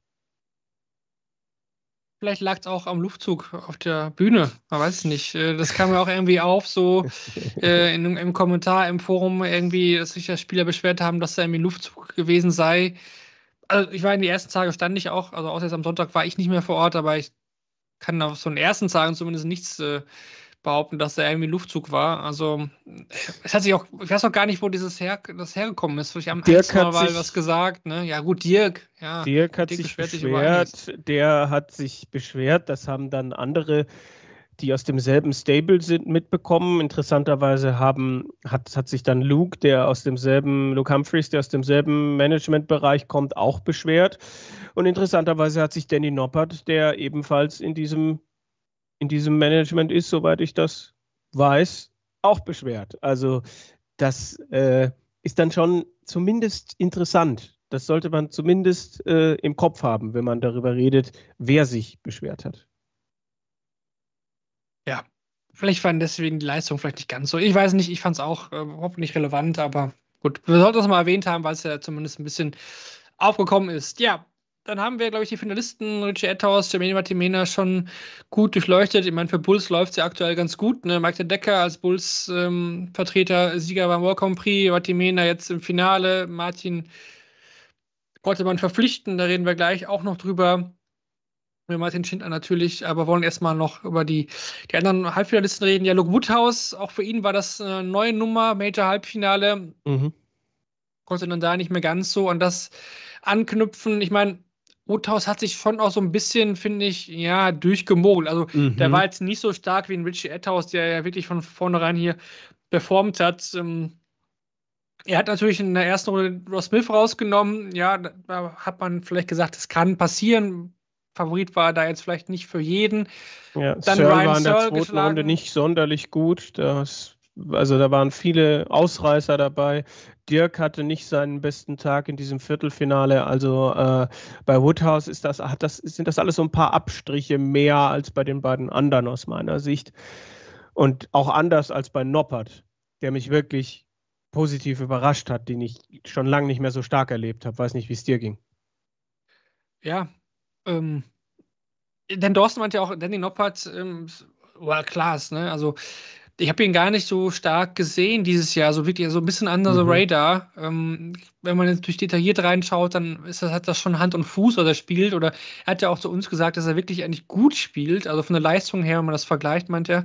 Vielleicht lag es auch am Luftzug auf der Bühne. Man weiß es nicht. Äh, das kam ja auch irgendwie auf, so äh, in, im Kommentar im Forum irgendwie, dass sich ja Spieler beschwert haben, dass da irgendwie Luftzug gewesen sei. Also ich war in die ersten Tage stand ich auch, also außer jetzt am Sonntag war ich nicht mehr vor Ort, aber ich kann auf so den ersten Tagen zumindest nichts äh, behaupten, dass da irgendwie Luftzug war. Also es hat sich auch, ich weiß auch gar nicht, wo dieses her, das hergekommen ist. Ich habe Dirk hat mal was gesagt. Ne? Ja gut, Dirk. Ja, Dirk hat Dirk sich beschwert. Sich der hat sich beschwert. Das haben dann andere, die aus demselben Stable sind, mitbekommen. Interessanterweise haben, hat, hat sich dann Luke, der aus demselben, Luke Humphreys, der aus demselben Managementbereich kommt, auch beschwert. Und interessanterweise hat sich Danny Noppert, der ebenfalls in diesem in diesem Management ist, soweit ich das weiß, auch beschwert. Also das äh, ist dann schon zumindest interessant. Das sollte man zumindest äh, im Kopf haben, wenn man darüber redet, wer sich beschwert hat. Ja, vielleicht fand deswegen die Leistung vielleicht nicht ganz so. Ich weiß nicht, ich fand es auch äh, überhaupt nicht relevant, aber gut, wir sollten das mal erwähnt haben, weil es ja zumindest ein bisschen aufgekommen ist. Ja, dann haben wir, glaube ich, die Finalisten Richie Etthaus, Jermaine Martimena schon gut durchleuchtet. Ich meine, für Bulls läuft es ja aktuell ganz gut. Ne? Mike de Decker als Bulls-Vertreter, ähm, Sieger beim World Grand Prix, Martimena jetzt im Finale. Martin konnte man verpflichten, da reden wir gleich auch noch drüber. Wir Martin Schindler natürlich, aber wollen erstmal noch über die, die anderen Halbfinalisten reden. Ja, Luke Woodhouse, auch für ihn war das eine neue Nummer, Major-Halbfinale. Mhm. Konnte dann da nicht mehr ganz so an das anknüpfen. Ich meine, Rothaus hat sich schon auch so ein bisschen, finde ich, ja, durchgemogelt. Also mhm. der war jetzt nicht so stark wie ein Richie Etthaus, der ja wirklich von vornherein hier performt hat. Ähm, er hat natürlich in der ersten Runde Ross Smith rausgenommen. Ja, da hat man vielleicht gesagt, das kann passieren. Favorit war da jetzt vielleicht nicht für jeden. Ja, Dann Searle Ryan war in der Searle zweiten geschlagen. Runde nicht sonderlich gut. Das also da waren viele Ausreißer dabei. Dirk hatte nicht seinen besten Tag in diesem Viertelfinale. Also äh, bei Woodhouse ist das, hat das, sind das alles so ein paar Abstriche mehr als bei den beiden anderen aus meiner Sicht. Und auch anders als bei Noppert, der mich wirklich positiv überrascht hat, den ich schon lange nicht mehr so stark erlebt habe. Weiß nicht, wie es dir ging. Ja, ähm, denn Dorsten meinte ja auch, Danny Noppert, ähm, world class, ne? Also ich habe ihn gar nicht so stark gesehen dieses Jahr, so wirklich so ein bisschen under the mhm. radar. Ähm, wenn man jetzt durch detailliert reinschaut, dann ist das, hat das schon Hand und Fuß, was er spielt. Oder er hat ja auch zu uns gesagt, dass er wirklich eigentlich gut spielt. Also von der Leistung her, wenn man das vergleicht, meint er,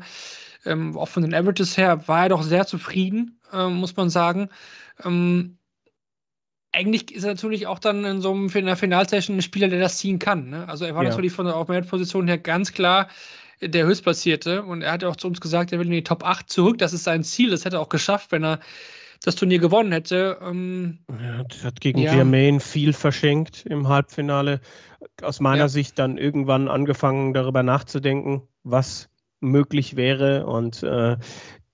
ähm, auch von den Averages her, war er doch sehr zufrieden, ähm, muss man sagen. Ähm, eigentlich ist er natürlich auch dann in so einem in einer Finalsession ein Spieler, der das ziehen kann. Ne? Also er war ja. natürlich von der Aufmerksamkeitsposition her ganz klar der Höchstplatzierte. Und er hat auch zu uns gesagt, er will in die Top 8 zurück. Das ist sein Ziel. Das hätte er auch geschafft, wenn er das Turnier gewonnen hätte. Ähm, er hat gegen ja. Germain viel verschenkt im Halbfinale. Aus meiner ja. Sicht dann irgendwann angefangen, darüber nachzudenken, was möglich wäre. Und äh,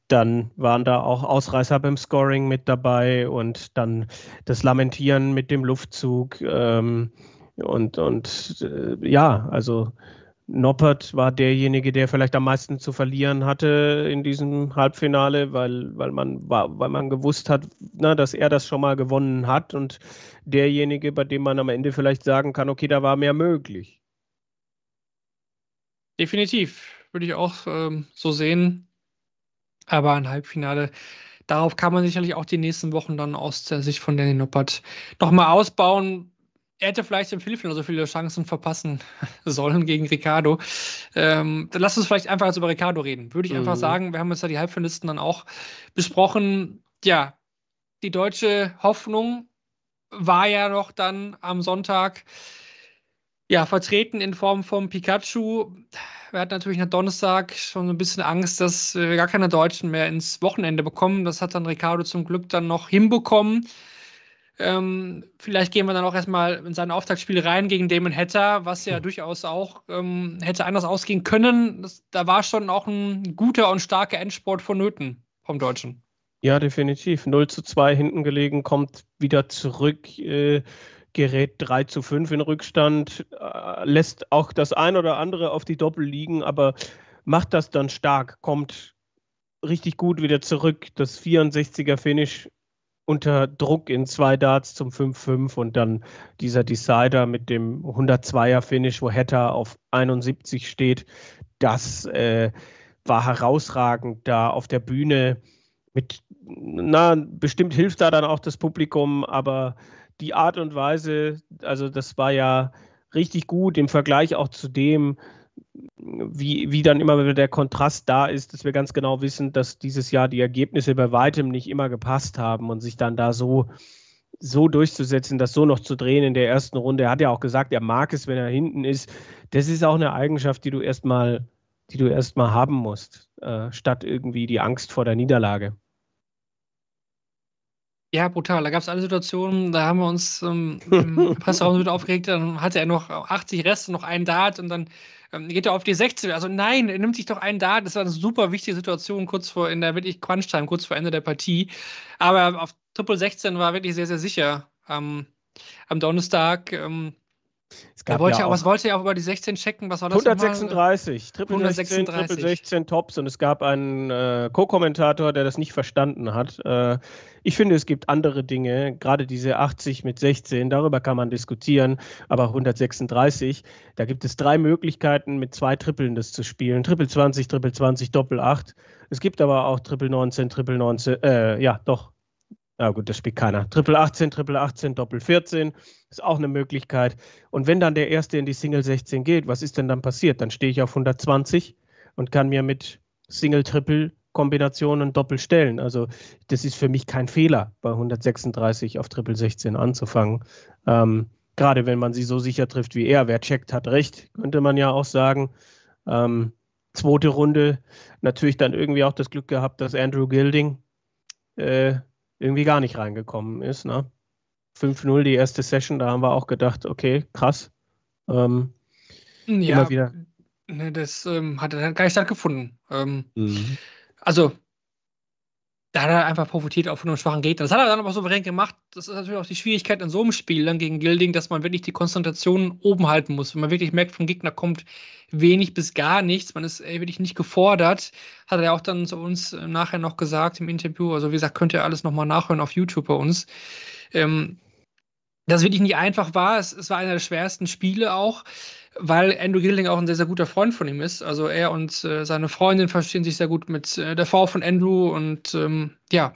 dann waren da auch Ausreißer beim Scoring mit dabei und dann das Lamentieren mit dem Luftzug. Ähm, und und äh, ja, also Noppert war derjenige, der vielleicht am meisten zu verlieren hatte in diesem Halbfinale, weil, weil, man, weil man gewusst hat, na, dass er das schon mal gewonnen hat und derjenige, bei dem man am Ende vielleicht sagen kann, okay, da war mehr möglich. Definitiv, würde ich auch ähm, so sehen. Aber ein Halbfinale, darauf kann man sicherlich auch die nächsten Wochen dann aus der Sicht von Danny Noppert nochmal ausbauen er hätte vielleicht im Viertelfinale so viele Chancen verpassen sollen gegen Ricardo. Ähm, dann lass uns vielleicht einfach jetzt über Ricardo reden. Würde ich mhm. einfach sagen, wir haben uns ja die Halbfinalisten dann auch besprochen. Ja, die deutsche Hoffnung war ja noch dann am Sonntag ja, vertreten in Form von Pikachu. Wir hatten natürlich nach Donnerstag schon ein bisschen Angst, dass wir gar keine Deutschen mehr ins Wochenende bekommen. Das hat dann Ricardo zum Glück dann noch hinbekommen. Ähm, vielleicht gehen wir dann auch erstmal in sein Auftaktspiel rein gegen Damon Hatter, was ja hm. durchaus auch ähm, hätte anders ausgehen können. Das, da war schon auch ein guter und starker Endsport vonnöten vom Deutschen. Ja, definitiv. 0 zu 2 hinten gelegen, kommt wieder zurück, äh, gerät 3 zu 5 in Rückstand, äh, lässt auch das ein oder andere auf die Doppel liegen, aber macht das dann stark, kommt richtig gut wieder zurück. Das 64er Finish unter Druck in zwei Darts zum 5-5 und dann dieser Decider mit dem 102er Finish, wo Hatter auf 71 steht. Das äh, war herausragend da auf der Bühne. Mit, na, bestimmt hilft da dann auch das Publikum, aber die Art und Weise, also das war ja richtig gut im Vergleich auch zu dem, wie, wie dann immer wieder der Kontrast da ist, dass wir ganz genau wissen, dass dieses Jahr die Ergebnisse bei weitem nicht immer gepasst haben und sich dann da so, so durchzusetzen, das so noch zu drehen in der ersten Runde. Er hat ja auch gesagt, er mag es, wenn er hinten ist. Das ist auch eine Eigenschaft, die du erstmal, die du erstmal haben musst, äh, statt irgendwie die Angst vor der Niederlage. Ja, brutal. Da gab es eine Situation, da haben wir uns ähm, im Presseraum mit aufgeregt, dann hatte er noch 80 Reste, noch einen Dart und dann ähm, geht er auf die 16. Also nein, er nimmt sich doch einen Dart. Das war eine super wichtige Situation, kurz vor, in der wirklich Crunch-Time, kurz vor Ende der Partie. Aber auf Triple 16 war wirklich sehr, sehr sicher. Ähm, am Donnerstag ähm, er wollte ja, was wollte er auch über die 16 checken? Was war das? 136, Triple 116, 16, Triple 16 Tops und es gab einen äh, Co-Kommentator, der das nicht verstanden hat. Äh, ich finde, es gibt andere Dinge, gerade diese 80 mit 16, darüber kann man diskutieren, aber 136, da gibt es drei Möglichkeiten, mit zwei Trippeln das zu spielen. Triple 20, Triple 20, Doppel 8. Es gibt aber auch Triple 19, Triple 19, äh, ja, doch, ja gut, das spielt keiner. Triple 18, Triple 18, Doppel 14 ist auch eine Möglichkeit. Und wenn dann der Erste in die Single 16 geht, was ist denn dann passiert? Dann stehe ich auf 120 und kann mir mit Single, Triple Kombinationen Doppel stellen. Also das ist für mich kein Fehler, bei 136 auf Triple 16 anzufangen. Ähm, Gerade wenn man sie so sicher trifft wie er. Wer checkt, hat recht, könnte man ja auch sagen. Ähm, zweite Runde natürlich dann irgendwie auch das Glück gehabt, dass Andrew Gilding äh, irgendwie gar nicht reingekommen ist. Ne? 5-0 die erste Session, da haben wir auch gedacht, okay, krass. Ähm, ja, immer wieder. Ne, das ähm, hat dann gar nicht stattgefunden. Ähm, mhm. Also, da hat er einfach profitiert auch von einem schwachen Gegner. Das hat er dann aber souverän gemacht. Das ist natürlich auch die Schwierigkeit in so einem Spiel dann gegen Gilding, dass man wirklich die Konzentration oben halten muss. Wenn man wirklich merkt, vom Gegner kommt wenig bis gar nichts, man ist ey, wirklich nicht gefordert, hat er auch dann zu uns nachher noch gesagt im Interview. Also, wie gesagt, könnt ihr alles nochmal nachhören auf YouTube bei uns. Ähm, das wirklich nicht einfach war. Es, es war einer der schwersten Spiele auch weil Andrew Gilding auch ein sehr, sehr guter Freund von ihm ist. Also er und äh, seine Freundin verstehen sich sehr gut mit äh, der Frau von Andrew und ähm, ja,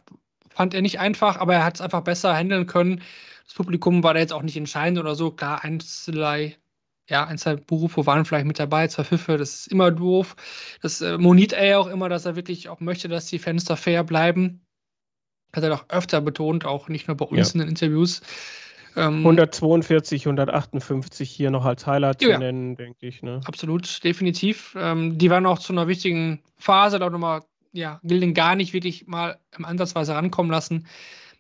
fand er nicht einfach, aber er hat es einfach besser handeln können. Das Publikum war da jetzt auch nicht entscheidend oder so. Klar, einzelne, ja, einzelne Berufe waren vielleicht mit dabei, zwei Pfiffe, das ist immer doof. Das äh, moniert er ja auch immer, dass er wirklich auch möchte, dass die Fenster fair bleiben. Hat er doch öfter betont, auch nicht nur bei uns ja. in den Interviews. Ähm, 142, 158 hier noch als Highlight ja, zu nennen, denke ich. Ne? Absolut, definitiv. Ähm, die waren auch zu einer wichtigen Phase, da nochmal, ja, Gilding gar nicht wirklich mal im Ansatzweise rankommen lassen.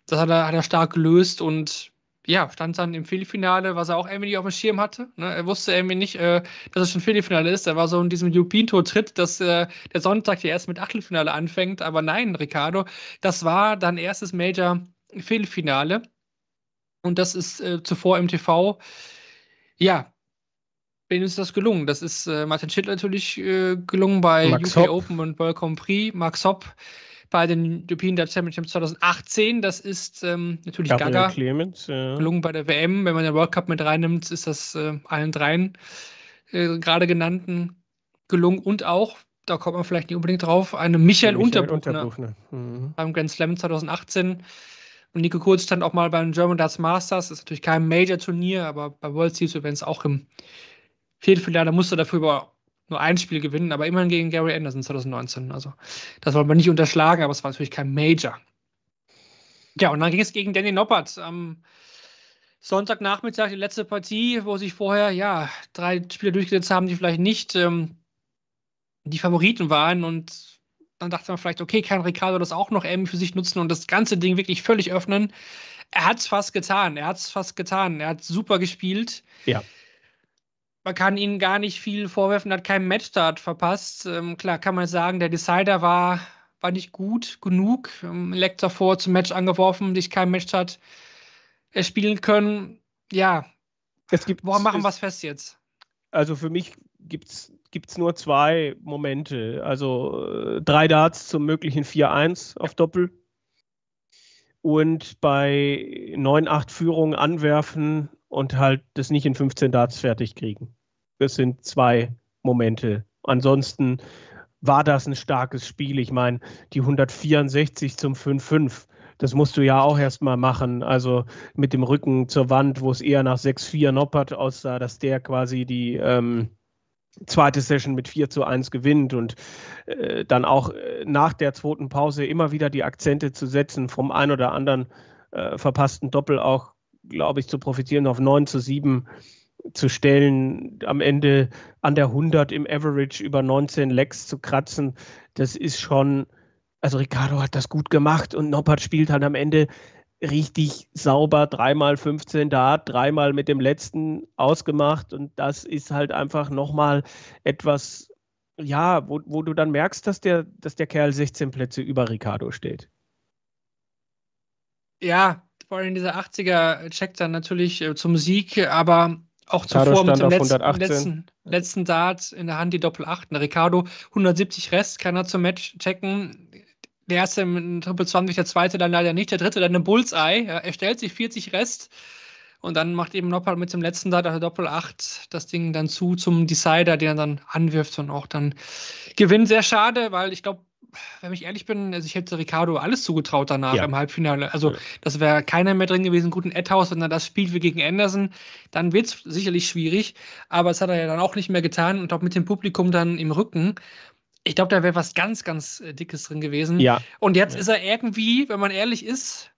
Das hat er, hat er stark gelöst und ja, stand dann im Viertelfinale, was er auch irgendwie nicht auf dem Schirm hatte. Ne? Er wusste irgendwie nicht, äh, dass es schon Viertelfinale ist. Er war so in diesem European-Tour-Tritt, dass äh, der Sonntag ja erst mit Achtelfinale anfängt. Aber nein, Ricardo, das war dein erstes Major-Viertelfinale. Und das ist äh, zuvor im TV. Ja, wem ist das gelungen? Das ist äh, Martin Schindler natürlich äh, gelungen bei Max UK Hopp. Open und World Grand Prix. Max Hopp bei den European Dutch Championships 2018. Das ist ähm, natürlich Gabriel Gaga Clemens, ja. gelungen bei der WM. Wenn man den World Cup mit reinnimmt, ist das äh, allen dreien äh, gerade genannten gelungen. Und auch, da kommt man vielleicht nicht unbedingt drauf, eine Michael, Unterbuchner Unterbuchner. Mhm. beim Grand Slam 2018. Und Nico Kurz stand auch mal beim German Darts Masters. Das ist natürlich kein Major-Turnier, aber bei World Series Events auch im Viertelfinale musste dafür aber nur ein Spiel gewinnen, aber immerhin gegen Gary Anderson 2019. Also das wollen wir nicht unterschlagen, aber es war natürlich kein Major. Ja, und dann ging es gegen Danny Noppert am Sonntagnachmittag, die letzte Partie, wo sich vorher ja drei Spieler durchgesetzt haben, die vielleicht nicht ähm, die Favoriten waren und dann dachte man vielleicht, okay, kann Ricardo das auch noch irgendwie für sich nutzen und das ganze Ding wirklich völlig öffnen. Er hat es fast getan, er hat es fast getan, er hat super gespielt. Ja. Man kann ihnen gar nicht viel vorwerfen, er hat keinen Matchstart verpasst. Ähm, klar kann man sagen, der Decider war, war nicht gut genug. Ähm, Lecter vor zum Match angeworfen, sich keinen Matchstart äh, spielen können. Ja, Es gibt, woran machen wir es fest jetzt? Also für mich gibt es nur zwei Momente. Also äh, drei Darts zum möglichen 4-1 auf Doppel. Und bei 9-8 Führungen anwerfen und halt das nicht in 15 Darts fertig kriegen. Das sind zwei Momente. Ansonsten war das ein starkes Spiel. Ich meine, die 164 zum 5-5, das musst du ja auch erstmal machen. Also mit dem Rücken zur Wand, wo es eher nach 6-4 Noppert aussah, dass der quasi die ähm, zweite Session mit 4 zu 1 gewinnt und äh, dann auch äh, nach der zweiten Pause immer wieder die Akzente zu setzen, vom ein oder anderen äh, verpassten Doppel auch, glaube ich, zu profitieren, auf 9 zu 7 zu stellen, am Ende an der 100 im Average über 19 Lecks zu kratzen, das ist schon, also Ricardo hat das gut gemacht und Noppert spielt halt am Ende richtig sauber, dreimal 15 Dart, dreimal mit dem letzten ausgemacht und das ist halt einfach nochmal etwas, ja, wo, wo du dann merkst, dass der, dass der Kerl 16 Plätze über Ricardo steht. Ja, vor allem dieser 80er checkt dann natürlich äh, zum Sieg, aber auch Ricardo zuvor mit dem letzten, 118. letzten, letzten Dart in der Hand die Doppel 8. Ricardo 170 Rest kann er zum Match checken. Der erste mit einem Triple 20, der zweite dann leider nicht, der dritte dann eine Bullseye. Ja, er stellt sich 40 Rest und dann macht eben Noppert mit dem letzten Dart, also Doppel 8, das Ding dann zu zum Decider, den er dann anwirft und auch dann gewinnt. Sehr schade, weil ich glaube, wenn ich ehrlich bin, also ich hätte Ricardo alles zugetraut danach Ja. im Halbfinale. Also Ja. das wäre keiner mehr drin gewesen. Guten Edhaus, wenn er das spielt wie gegen Anderson, dann wird es sicherlich schwierig. Aber das hat er ja dann auch nicht mehr getan und auch mit dem Publikum dann im Rücken. Ich glaube, da wäre was ganz, ganz äh, Dickes drin gewesen. Ja, Und jetzt Ja. ist er irgendwie, wenn man ehrlich ist,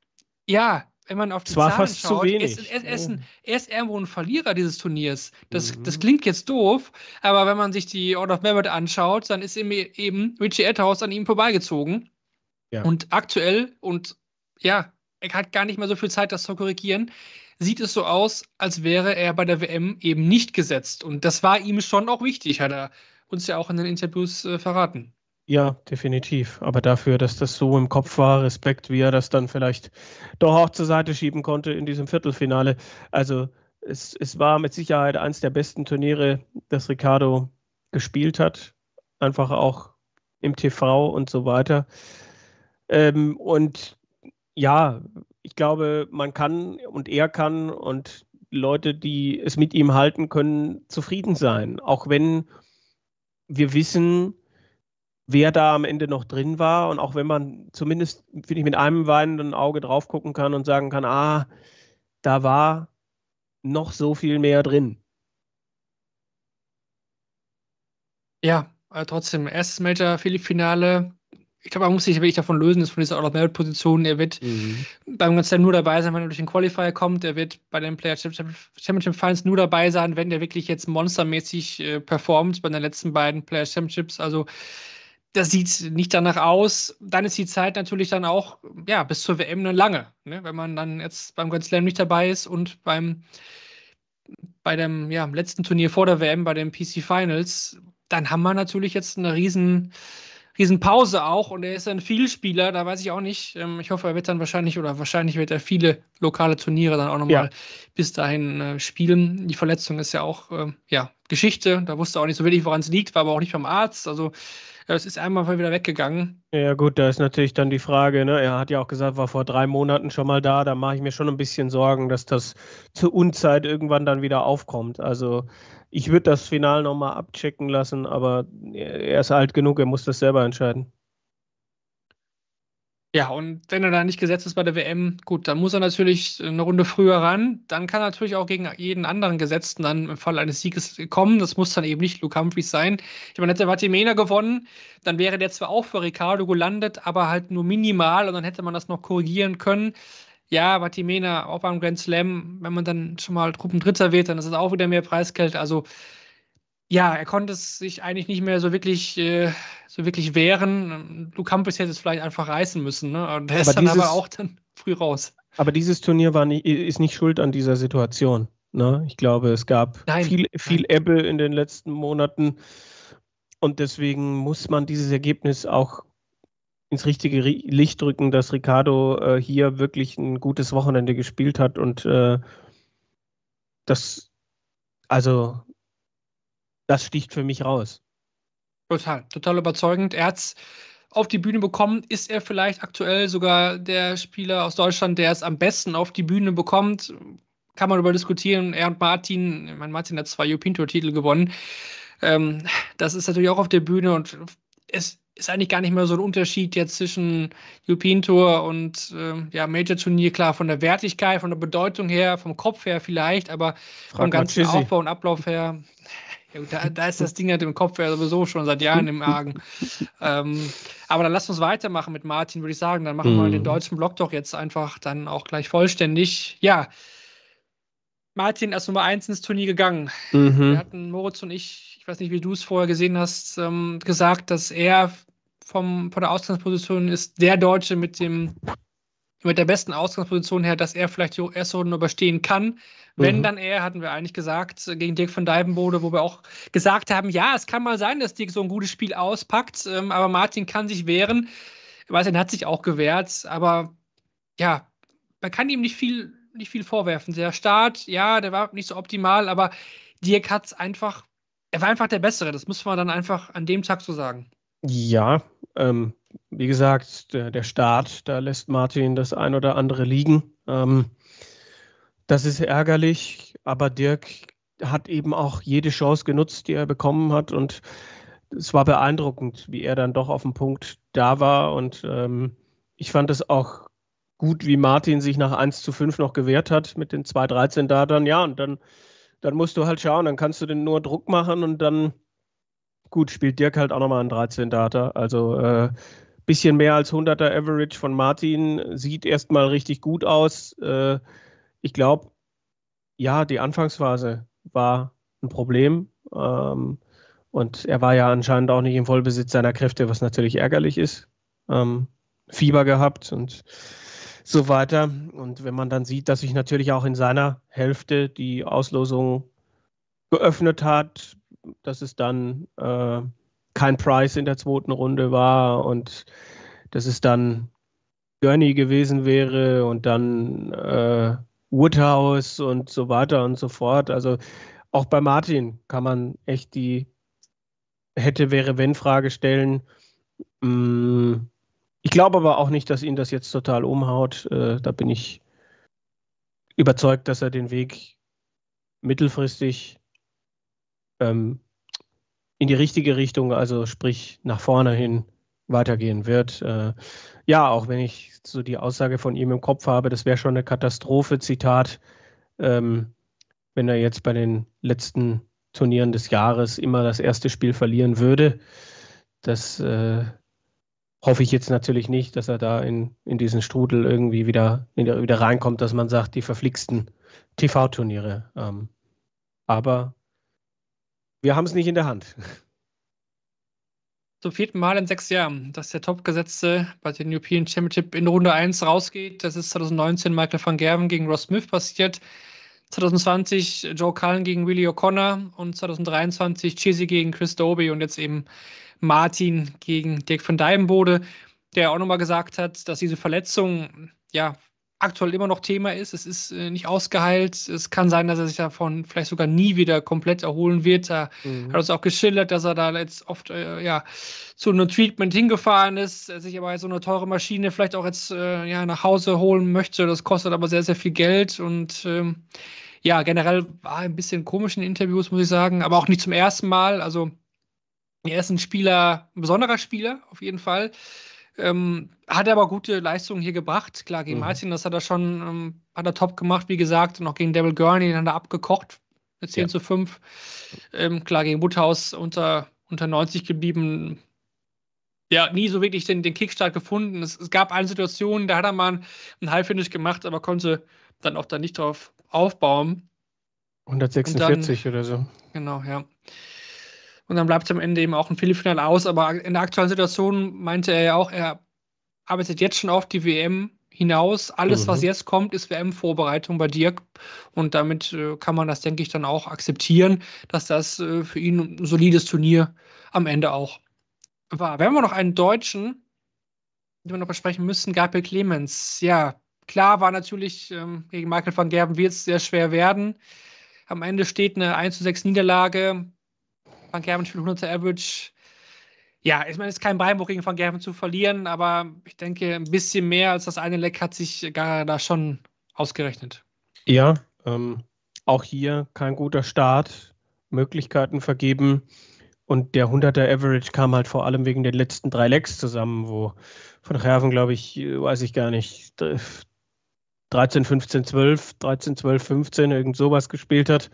ja, wenn man auf die Es war Zahlen fast zu schaut, er wenig. ist, er, er, ist ein, er ist irgendwo ein Verlierer dieses Turniers. Das, Mhm. das klingt jetzt doof, aber wenn man sich die Order of Merit anschaut, dann ist eben, eben Richie Edhouse an ihm vorbeigezogen. Ja. Und aktuell, und ja, er hat gar nicht mehr so viel Zeit, das zu korrigieren, sieht es so aus, als wäre er bei der WM eben nicht gesetzt. Und das war ihm schon auch wichtig, hat er uns ja auch in den Interviews äh, verraten. Ja, definitiv. Aber dafür, dass das so im Kopf war, Respekt, wie er das dann vielleicht doch auch zur Seite schieben konnte in diesem Viertelfinale. Also es, es war mit Sicherheit eines der besten Turniere, das Ricardo gespielt hat. Einfach auch im TV und so weiter. Ähm, und ja, ich glaube, man kann und er kann und Leute, die es mit ihm halten, können zufrieden sein. Auch wenn wir wissen, wer da am Ende noch drin war. Und auch wenn man zumindest, finde ich, mit einem weinenden Auge drauf gucken kann und sagen kann, ah, da war noch so viel mehr drin. Ja, trotzdem, erstes Major, Philipp-Finale. Ich glaube, man muss sich wirklich davon lösen, ist von dieser Out-of-Merit-Position. Er wird beim Grand Slam nur dabei sein, wenn er durch den Qualifier kommt. Er wird bei den Player Championship Finals nur dabei sein, wenn der wirklich jetzt monstermäßig äh, performt bei den letzten beiden Player Championships. Also das sieht nicht danach aus. Dann ist die Zeit natürlich dann auch, ja, bis zur WM eine lange. Ne? Wenn man dann jetzt beim Grand Slam nicht dabei ist und beim bei dem ja, letzten Turnier vor der WM, bei den PC Finals, dann haben wir natürlich jetzt eine riesen, riesen Pause auch und er ist ein Vielspieler, da weiß ich auch nicht. Ähm, ich hoffe, er wird dann wahrscheinlich oder wahrscheinlich wird er viele lokale Turniere dann auch nochmal ja. bis dahin äh, spielen. Die Verletzung ist ja auch äh, ja, Geschichte, da wusste auch nicht so wirklich, woran es liegt, war aber auch nicht vom Arzt. Also es ist einmal wieder weggegangen. Ja, gut, da ist natürlich dann die Frage, ne? er hat ja auch gesagt, war vor drei Monaten schon mal da, da mache ich mir schon ein bisschen Sorgen, dass das zur Unzeit irgendwann dann wieder aufkommt. Also ich würde das Final nochmal abchecken lassen, aber er ist alt genug, er muss das selber entscheiden. Ja, und wenn er da nicht gesetzt ist bei der WM, gut, dann muss er natürlich eine Runde früher ran. Dann kann er natürlich auch gegen jeden anderen Gesetzten dann im Fall eines Sieges kommen. Das muss dann eben nicht Luke Humphries sein. Ich meine, hätte Vatimena gewonnen, dann wäre der zwar auch für Ricardo gelandet, aber halt nur minimal und dann hätte man das noch korrigieren können. Ja, Vatimena auch beim Grand Slam, wenn man dann schon mal Truppendritter wird, dann ist es auch wieder mehr Preisgeld. Also ja, er konnte es sich eigentlich nicht mehr so wirklich, äh, so wirklich wehren. Luke Campus hätte es vielleicht einfach reißen müssen. Ne? Und der ist dann aber auch dann früh raus. Aber dieses Turnier war nicht, ist nicht schuld an dieser Situation. Ne? Ich glaube, es gab nein, viel, viel Ebbe in den letzten Monaten. Und deswegen muss man dieses Ergebnis auch ins richtige Licht drücken, dass Ricardo äh, hier wirklich ein gutes Wochenende gespielt hat und äh, das, also das sticht für mich raus. Total, total überzeugend. Er hat es auf die Bühne bekommen. Ist er vielleicht aktuell sogar der Spieler aus Deutschland, der es am besten auf die Bühne bekommt? Kann man darüber diskutieren. Er und Martin, mein Martin hat zwei European Tour Titel gewonnen. Ähm, das ist natürlich auch auf der Bühne und es ist eigentlich gar nicht mehr so ein Unterschied jetzt zwischen European Tour und ähm, ja, Major Turnier. Klar, von der Wertigkeit, von der Bedeutung her, vom Kopf her vielleicht, aber Frag vom ganzen Aufbau und Ablauf her ja, da, da, ist das Ding halt im Kopf ja sowieso schon seit Jahren im Argen. ähm, aber dann lasst uns weitermachen mit Martin, würde ich sagen. Dann machen mhm. wir den deutschen Block doch jetzt einfach dann auch gleich vollständig. Ja, Martin als Nummer 1 ins Turnier gegangen. Mhm. Wir hatten Moritz und ich, ich weiß nicht, wie du es vorher gesehen hast, ähm, gesagt, dass er vom, von der Ausgangsposition ist der Deutsche mit dem mit der besten Ausgangsposition her, dass er vielleicht die erste Runde überstehen kann. Wenn mhm. dann er, hatten wir eigentlich gesagt, gegen Dirk von Dijvenbode, wo wir auch gesagt haben, ja, es kann mal sein, dass Dirk so ein gutes Spiel auspackt, ähm, aber Martin kann sich wehren. Martin hat sich auch gewehrt, aber ja, man kann ihm nicht viel, nicht viel vorwerfen. Der Start, ja, der war nicht so optimal, aber Dirk hat es einfach, er war einfach der Bessere. Das muss man dann einfach an dem Tag so sagen. Ja, ähm, wie gesagt, der, der Start, da lässt Martin das ein oder andere liegen. Ähm, das ist ärgerlich, aber Dirk hat eben auch jede Chance genutzt, die er bekommen hat. Und es war beeindruckend, wie er dann doch auf dem Punkt da war. Und ähm, ich fand es auch gut, wie Martin sich nach 1 zu 5 noch gewehrt hat mit den 2-13 da dann. Ja, und dann, dann musst du halt schauen, dann kannst du den nur Druck machen und dann, gut, spielt Dirk halt auch nochmal einen 13 Data. Also äh, bisschen mehr als 100er Average von Martin sieht erstmal richtig gut aus. Äh, ich glaube, ja, die Anfangsphase war ein Problem. Ähm, und er war ja anscheinend auch nicht im Vollbesitz seiner Kräfte, was natürlich ärgerlich ist. Ähm, Fieber gehabt und so weiter. Und wenn man dann sieht, dass sich natürlich auch in seiner Hälfte die Auslosung geöffnet hat, dass es dann äh, kein Price in der zweiten Runde war und dass es dann Gurney gewesen wäre und dann äh, Woodhouse und so weiter und so fort. Also auch bei Martin kann man echt die hätte, wäre, wenn Frage stellen. Mm, ich glaube aber auch nicht, dass ihn das jetzt total umhaut. Äh, da bin ich überzeugt, dass er den Weg mittelfristig ähm, in die richtige Richtung, also sprich nach vorne hin, weitergehen wird. Äh, ja, auch wenn ich so die Aussage von ihm im Kopf habe, das wäre schon eine Katastrophe, Zitat, ähm, wenn er jetzt bei den letzten Turnieren des Jahres immer das erste Spiel verlieren würde. Das äh, hoffe ich jetzt natürlich nicht, dass er da in, in diesen Strudel irgendwie wieder, wieder reinkommt, dass man sagt, die verflixten TV-Turniere. Ähm, aber wir haben es nicht in der Hand. zum vierten Mal in sechs Jahren, dass der Topgesetzte bei den European Championship in Runde 1 rausgeht. Das ist 2019 Michael van Gerven gegen Ross Smith passiert. 2020 Joe Cullen gegen Willie O'Connor und 2023 Chizzy gegen Chris Doby und jetzt eben Martin gegen Dirk van Dijvenbode, der auch nochmal gesagt hat, dass diese Verletzung ja aktuell immer noch Thema ist. Es ist äh, nicht ausgeheilt. Es kann sein, dass er sich davon vielleicht sogar nie wieder komplett erholen wird. Er mhm. hat uns auch geschildert, dass er da jetzt oft äh, ja, zu einem Treatment hingefahren ist, sich aber so eine teure Maschine vielleicht auch jetzt äh, ja, nach Hause holen möchte. Das kostet aber sehr, sehr viel Geld und ähm, ja, generell war ein bisschen komisch in Interviews, muss ich sagen, aber auch nicht zum ersten Mal. Also er ist ein Spieler, ein besonderer Spieler auf jeden Fall. Ähm, hat aber gute Leistungen hier gebracht. Klar, gegen mhm. Martin, das hat er schon, ähm, hat er top gemacht, wie gesagt. Und auch gegen Devil Gurney, den hat er abgekocht mit 10 ja. zu 5. Ähm, klar, gegen Woodhouse unter, unter 90 geblieben. Ja, nie so wirklich den, den Kickstart gefunden. Es, es gab eine Situation, da hat er mal einen Halbfinish gemacht, aber konnte dann auch da nicht drauf aufbauen. 146 dann, oder so. Genau, ja. Und dann bleibt es am Ende eben auch ein Viertelfinale aus. Aber in der aktuellen Situation meinte er ja auch, er arbeitet jetzt schon auf die WM hinaus. Alles, mhm. was jetzt kommt, ist WM-Vorbereitung bei Dirk. Und damit äh, kann man das, denke ich, dann auch akzeptieren, dass das äh, für ihn ein solides Turnier am Ende auch war. Wir haben noch einen Deutschen, den wir noch besprechen müssen, Gabriel Clemens. Ja, klar war natürlich, ähm, gegen Michael van Gerben wird es sehr schwer werden. Am Ende steht eine 1 zu 6 Niederlage. Van Gerven spielt 100 Average. Ja, ich meine, es ist kein Beinbruch gegen Van Gerven zu verlieren, aber ich denke, ein bisschen mehr als das eine Leck hat sich gar da schon ausgerechnet. Ja, ähm, auch hier kein guter Start, Möglichkeiten vergeben. Und der 100er Average kam halt vor allem wegen den letzten drei Lecks zusammen, wo von Gerven, glaube ich, weiß ich gar nicht, 13, 15, 12, 13, 12, 15, irgend sowas gespielt hat.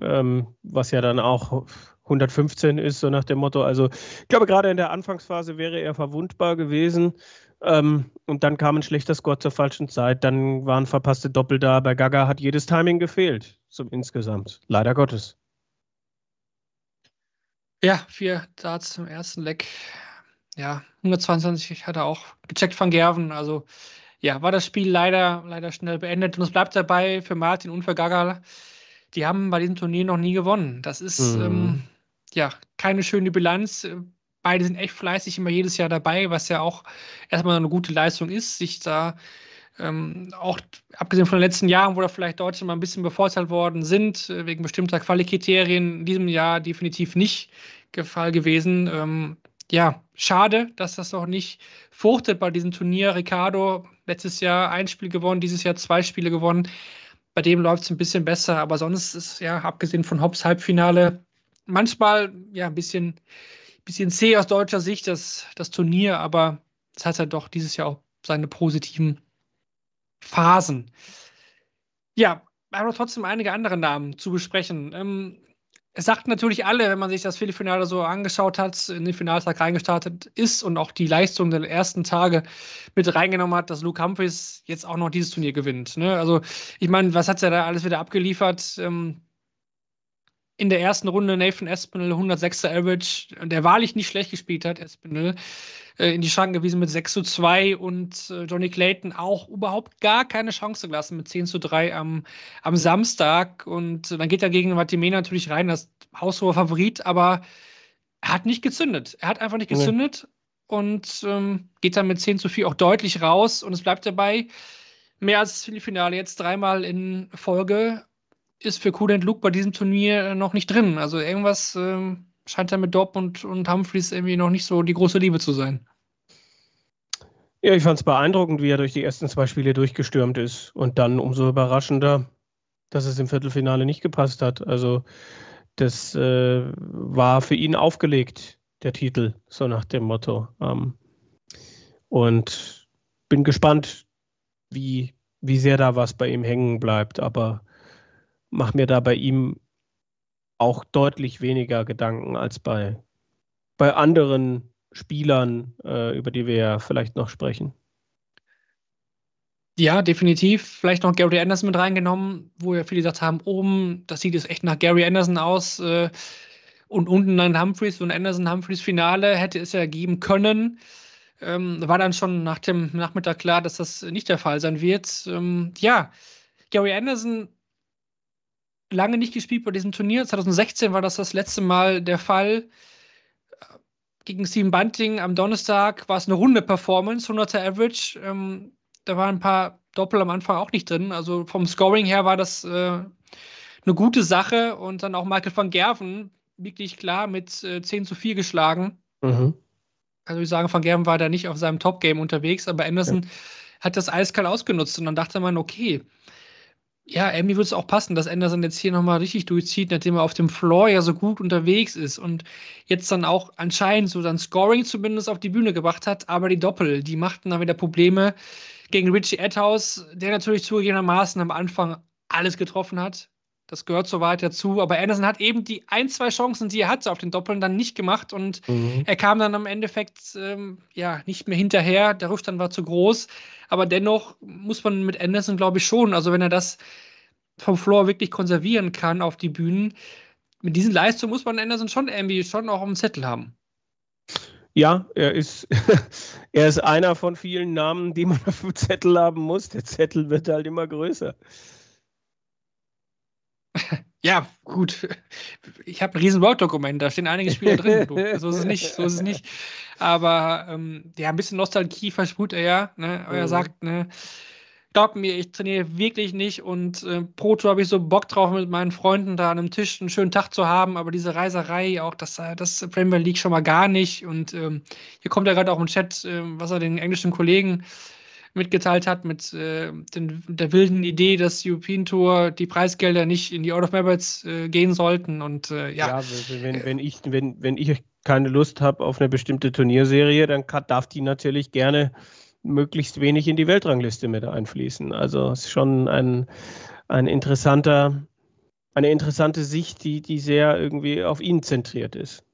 Ähm, was ja dann auch 115 ist, so nach dem Motto. Also ich glaube, gerade in der Anfangsphase wäre er verwundbar gewesen. Ähm, und dann kam ein schlechter Score zur falschen Zeit. Dann waren verpasste Doppel da. Bei Gaga hat jedes Timing gefehlt, so insgesamt. Leider Gottes. Ja, vier Darts zum ersten Leck. Ja, 122 hat er auch gecheckt von Gerven. Also ja, war das Spiel leider, leider schnell beendet. Und es bleibt dabei für Martin und für Gaga. Die haben bei diesem Turnier noch nie gewonnen. Das ist mhm. ähm, ja, keine schöne Bilanz. Beide sind echt fleißig immer jedes Jahr dabei, was ja auch erstmal eine gute Leistung ist, sich da ähm, auch abgesehen von den letzten Jahren, wo da vielleicht Deutsche mal ein bisschen bevorteilt worden sind, äh, wegen bestimmter Qualikriterien, in diesem Jahr definitiv nicht Fall gewesen. Ähm, ja, schade, dass das noch nicht fruchtet bei diesem Turnier. Ricardo letztes Jahr ein Spiel gewonnen, dieses Jahr zwei Spiele gewonnen. Bei dem läuft es ein bisschen besser, aber sonst ist ja, abgesehen von Hobbs Halbfinale, manchmal ja ein bisschen, bisschen zäh aus deutscher Sicht das, das Turnier, aber es hat ja doch dieses Jahr auch seine positiven Phasen. Ja, aber trotzdem einige andere Namen zu besprechen. Ähm, es sagten natürlich alle, wenn man sich das Viertelfinale so angeschaut hat, in den Finaltag reingestartet ist und auch die Leistung der ersten Tage mit reingenommen hat, dass Luke Humphries jetzt auch noch dieses Turnier gewinnt. Ne? Also, ich meine, was hat er da alles wieder abgeliefert? Ähm, in der ersten Runde Nathan Espinel 106er Average, der wahrlich nicht schlecht gespielt hat, Espinel, äh, in die Schranken gewiesen mit 6 zu 2 und äh, Johnny Clayton auch überhaupt gar keine Chance gelassen mit 10 zu 3 am, am Samstag. Und dann geht er gegen Vatimé natürlich rein, das haushoher Favorit, aber er hat nicht gezündet. Er hat einfach nicht gezündet nee. und ähm, geht dann mit 10 zu 4 auch deutlich raus und es bleibt dabei. Mehr als das Finale jetzt dreimal in Folge ist für Kudent Luke bei diesem Turnier noch nicht drin. Also irgendwas ähm, scheint da mit Dortmund und Humphreys irgendwie noch nicht so die große Liebe zu sein. Ja, ich fand es beeindruckend, wie er durch die ersten zwei Spiele durchgestürmt ist. Und dann umso überraschender, dass es im Viertelfinale nicht gepasst hat. Also das äh, war für ihn aufgelegt, der Titel, so nach dem Motto. Ähm, und bin gespannt, wie, wie sehr da was bei ihm hängen bleibt. Aber mache mir da bei ihm auch deutlich weniger Gedanken als bei, bei anderen Spielern, äh, über die wir ja vielleicht noch sprechen. Ja, definitiv. Vielleicht noch Gary Anderson mit reingenommen, wo ja viele gesagt haben, oben, das sieht jetzt echt nach Gary Anderson aus. Äh, Und unten dann Humphreys und Anderson-Humphreys Finale hätte es ja geben können. Ähm, war dann schon nach dem Nachmittag klar, dass das nicht der Fall sein wird. Ähm, ja, Gary Anderson lange nicht gespielt bei diesem Turnier. 2016 war das das letzte Mal der Fall. Gegen Steven Bunting am Donnerstag war es eine runde Performance, 100er Average. Ähm, da waren ein paar Doppel am Anfang auch nicht drin. Also vom Scoring her war das äh, eine gute Sache. Und dann auch Michael van Gerven wirklich klar mit äh, 10 zu 4 geschlagen. Mhm. Also ich sagen, van Gerven war da nicht auf seinem Top-Game unterwegs, aber Anderson ja. hat das eiskalt ausgenutzt. Und dann dachte man, okay, ja, irgendwie würde es auch passen, dass Anderson jetzt hier nochmal richtig durchzieht, nachdem er auf dem Floor ja so gut unterwegs ist und jetzt dann auch anscheinend so dann Scoring zumindest auf die Bühne gebracht hat, aber die Doppel, die machten dann wieder Probleme gegen Richie Edhouse, der natürlich zugegebenermaßen am Anfang alles getroffen hat. Das gehört so weit dazu. Aber Anderson hat eben die ein, zwei Chancen, die er hatte auf den Doppeln, dann nicht gemacht. Und mhm. er kam dann am Endeffekt ähm, ja nicht mehr hinterher. Der Rückstand war zu groß. Aber dennoch muss man mit Anderson, glaube ich, schon, also wenn er das vom Floor wirklich konservieren kann auf die Bühnen, mit diesen Leistungen muss man Anderson schon irgendwie schon auch auf dem Zettel haben. Ja, er ist, er ist einer von vielen Namen, die man auf dem Zettel haben muss. Der Zettel wird halt immer größer. Ja, gut. Ich habe ein riesen Word-Dokument, da stehen einige Spieler drin. so ist es nicht, so ist es nicht. Aber ähm, ja, ein bisschen Nostalgie versprüht er ja. Ne? Aber er mhm. sagt, ne, glaub mir, ich trainiere wirklich nicht und äh, pro Tour habe ich so Bock drauf, mit meinen Freunden da an einem Tisch einen schönen Tag zu haben, aber diese Reiserei, auch das, äh, das Premier League schon mal gar nicht. Und ähm, hier kommt ja gerade auch im Chat, äh, was er den englischen Kollegen mitgeteilt hat mit äh, den, der wilden Idee, dass European Tour die Preisgelder nicht in die Out of Memories äh, gehen sollten. Und äh, ja. ja wenn, wenn, ich, wenn, wenn ich keine Lust habe auf eine bestimmte Turnierserie, dann kann, darf die natürlich gerne möglichst wenig in die Weltrangliste mit einfließen. Also es ist schon ein, ein interessanter, eine interessante Sicht, die, die sehr irgendwie auf ihn zentriert ist.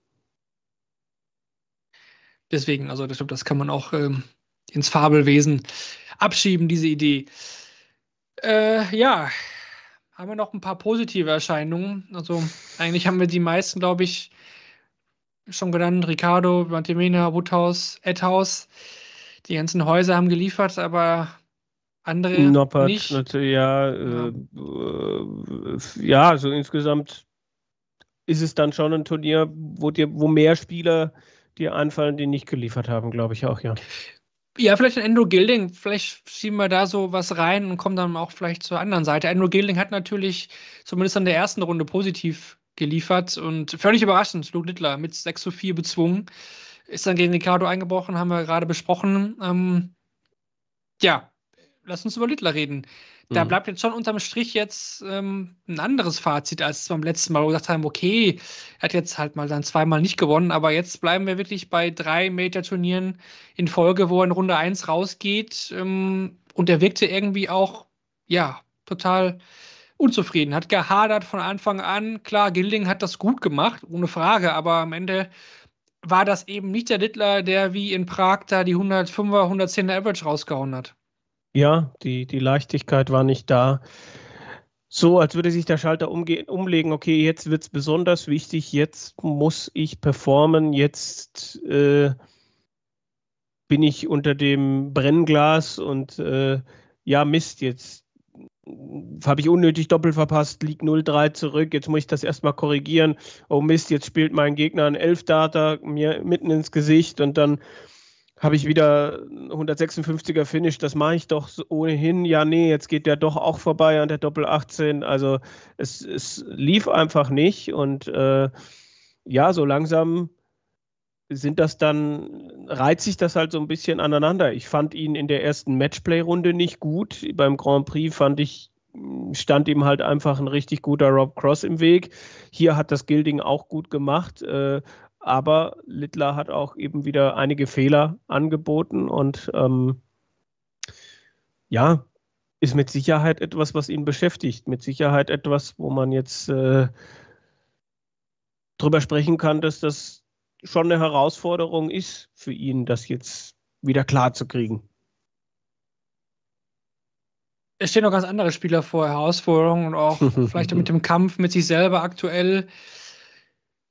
Deswegen, also das, das kann man auch ähm, ins Fabelwesen abschieben, diese Idee. Äh, ja, haben wir noch ein paar positive Erscheinungen. Also eigentlich haben wir die meisten, glaube ich, schon genannt. Ricardo, Mantemena, Woodhouse, Edhouse. Die ganzen Häuser haben geliefert, aber andere Noppert, nicht. Natürlich, ja, ja. Äh, ja, also insgesamt ist es dann schon ein Turnier, wo dir, wo mehr Spieler dir einfallen, die nicht geliefert haben, glaube ich auch, ja. Ja, vielleicht ein Endo Gilding. Vielleicht schieben wir da so was rein und kommen dann auch vielleicht zur anderen Seite. Endo Gilding hat natürlich zumindest in der ersten Runde positiv geliefert und völlig überraschend Luke Littler mit 6 zu 4 bezwungen. Ist dann gegen Ricardo eingebrochen, haben wir gerade besprochen. Ähm, ja, lass uns über Littler reden da mhm. bleibt jetzt schon unterm Strich jetzt ähm, ein anderes Fazit als beim letzten Mal, wo wir gesagt haben, okay, er hat jetzt halt mal dann zweimal nicht gewonnen, aber jetzt bleiben wir wirklich bei drei Major-Turnieren in Folge, wo er in Runde 1 rausgeht ähm, und er wirkte irgendwie auch, ja, total unzufrieden, hat gehadert von Anfang an. Klar, Gilding hat das gut gemacht, ohne Frage, aber am Ende war das eben nicht der Littler, der wie in Prag da die 105er, 110er Average rausgehauen hat. Ja, die, die Leichtigkeit war nicht da. So, als würde sich der Schalter umgehen, umlegen, okay, jetzt wird es besonders wichtig, jetzt muss ich performen, jetzt äh, bin ich unter dem Brennglas und äh, ja, Mist, jetzt habe ich unnötig doppelt verpasst, liegt 0-3 zurück, jetzt muss ich das erstmal korrigieren. Oh Mist, jetzt spielt mein Gegner ein Elfdata mir mitten ins Gesicht und dann habe ich wieder 156er Finish, das mache ich doch ohnehin. Ja, nee, jetzt geht der doch auch vorbei an der Doppel 18. Also es, es lief einfach nicht und äh, ja, so langsam sind das dann, reizt sich das halt so ein bisschen aneinander. Ich fand ihn in der ersten Matchplay-Runde nicht gut. Beim Grand Prix fand ich, stand ihm halt einfach ein richtig guter Rob Cross im Weg. Hier hat das Gilding auch gut gemacht, äh, aber Littler hat auch eben wieder einige Fehler angeboten und ähm, ja, ist mit Sicherheit etwas, was ihn beschäftigt. Mit Sicherheit etwas, wo man jetzt äh, drüber sprechen kann, dass das schon eine Herausforderung ist für ihn, das jetzt wieder klar zu kriegen. Es stehen noch ganz andere Spieler vor Herausforderungen und auch vielleicht mit dem Kampf mit sich selber aktuell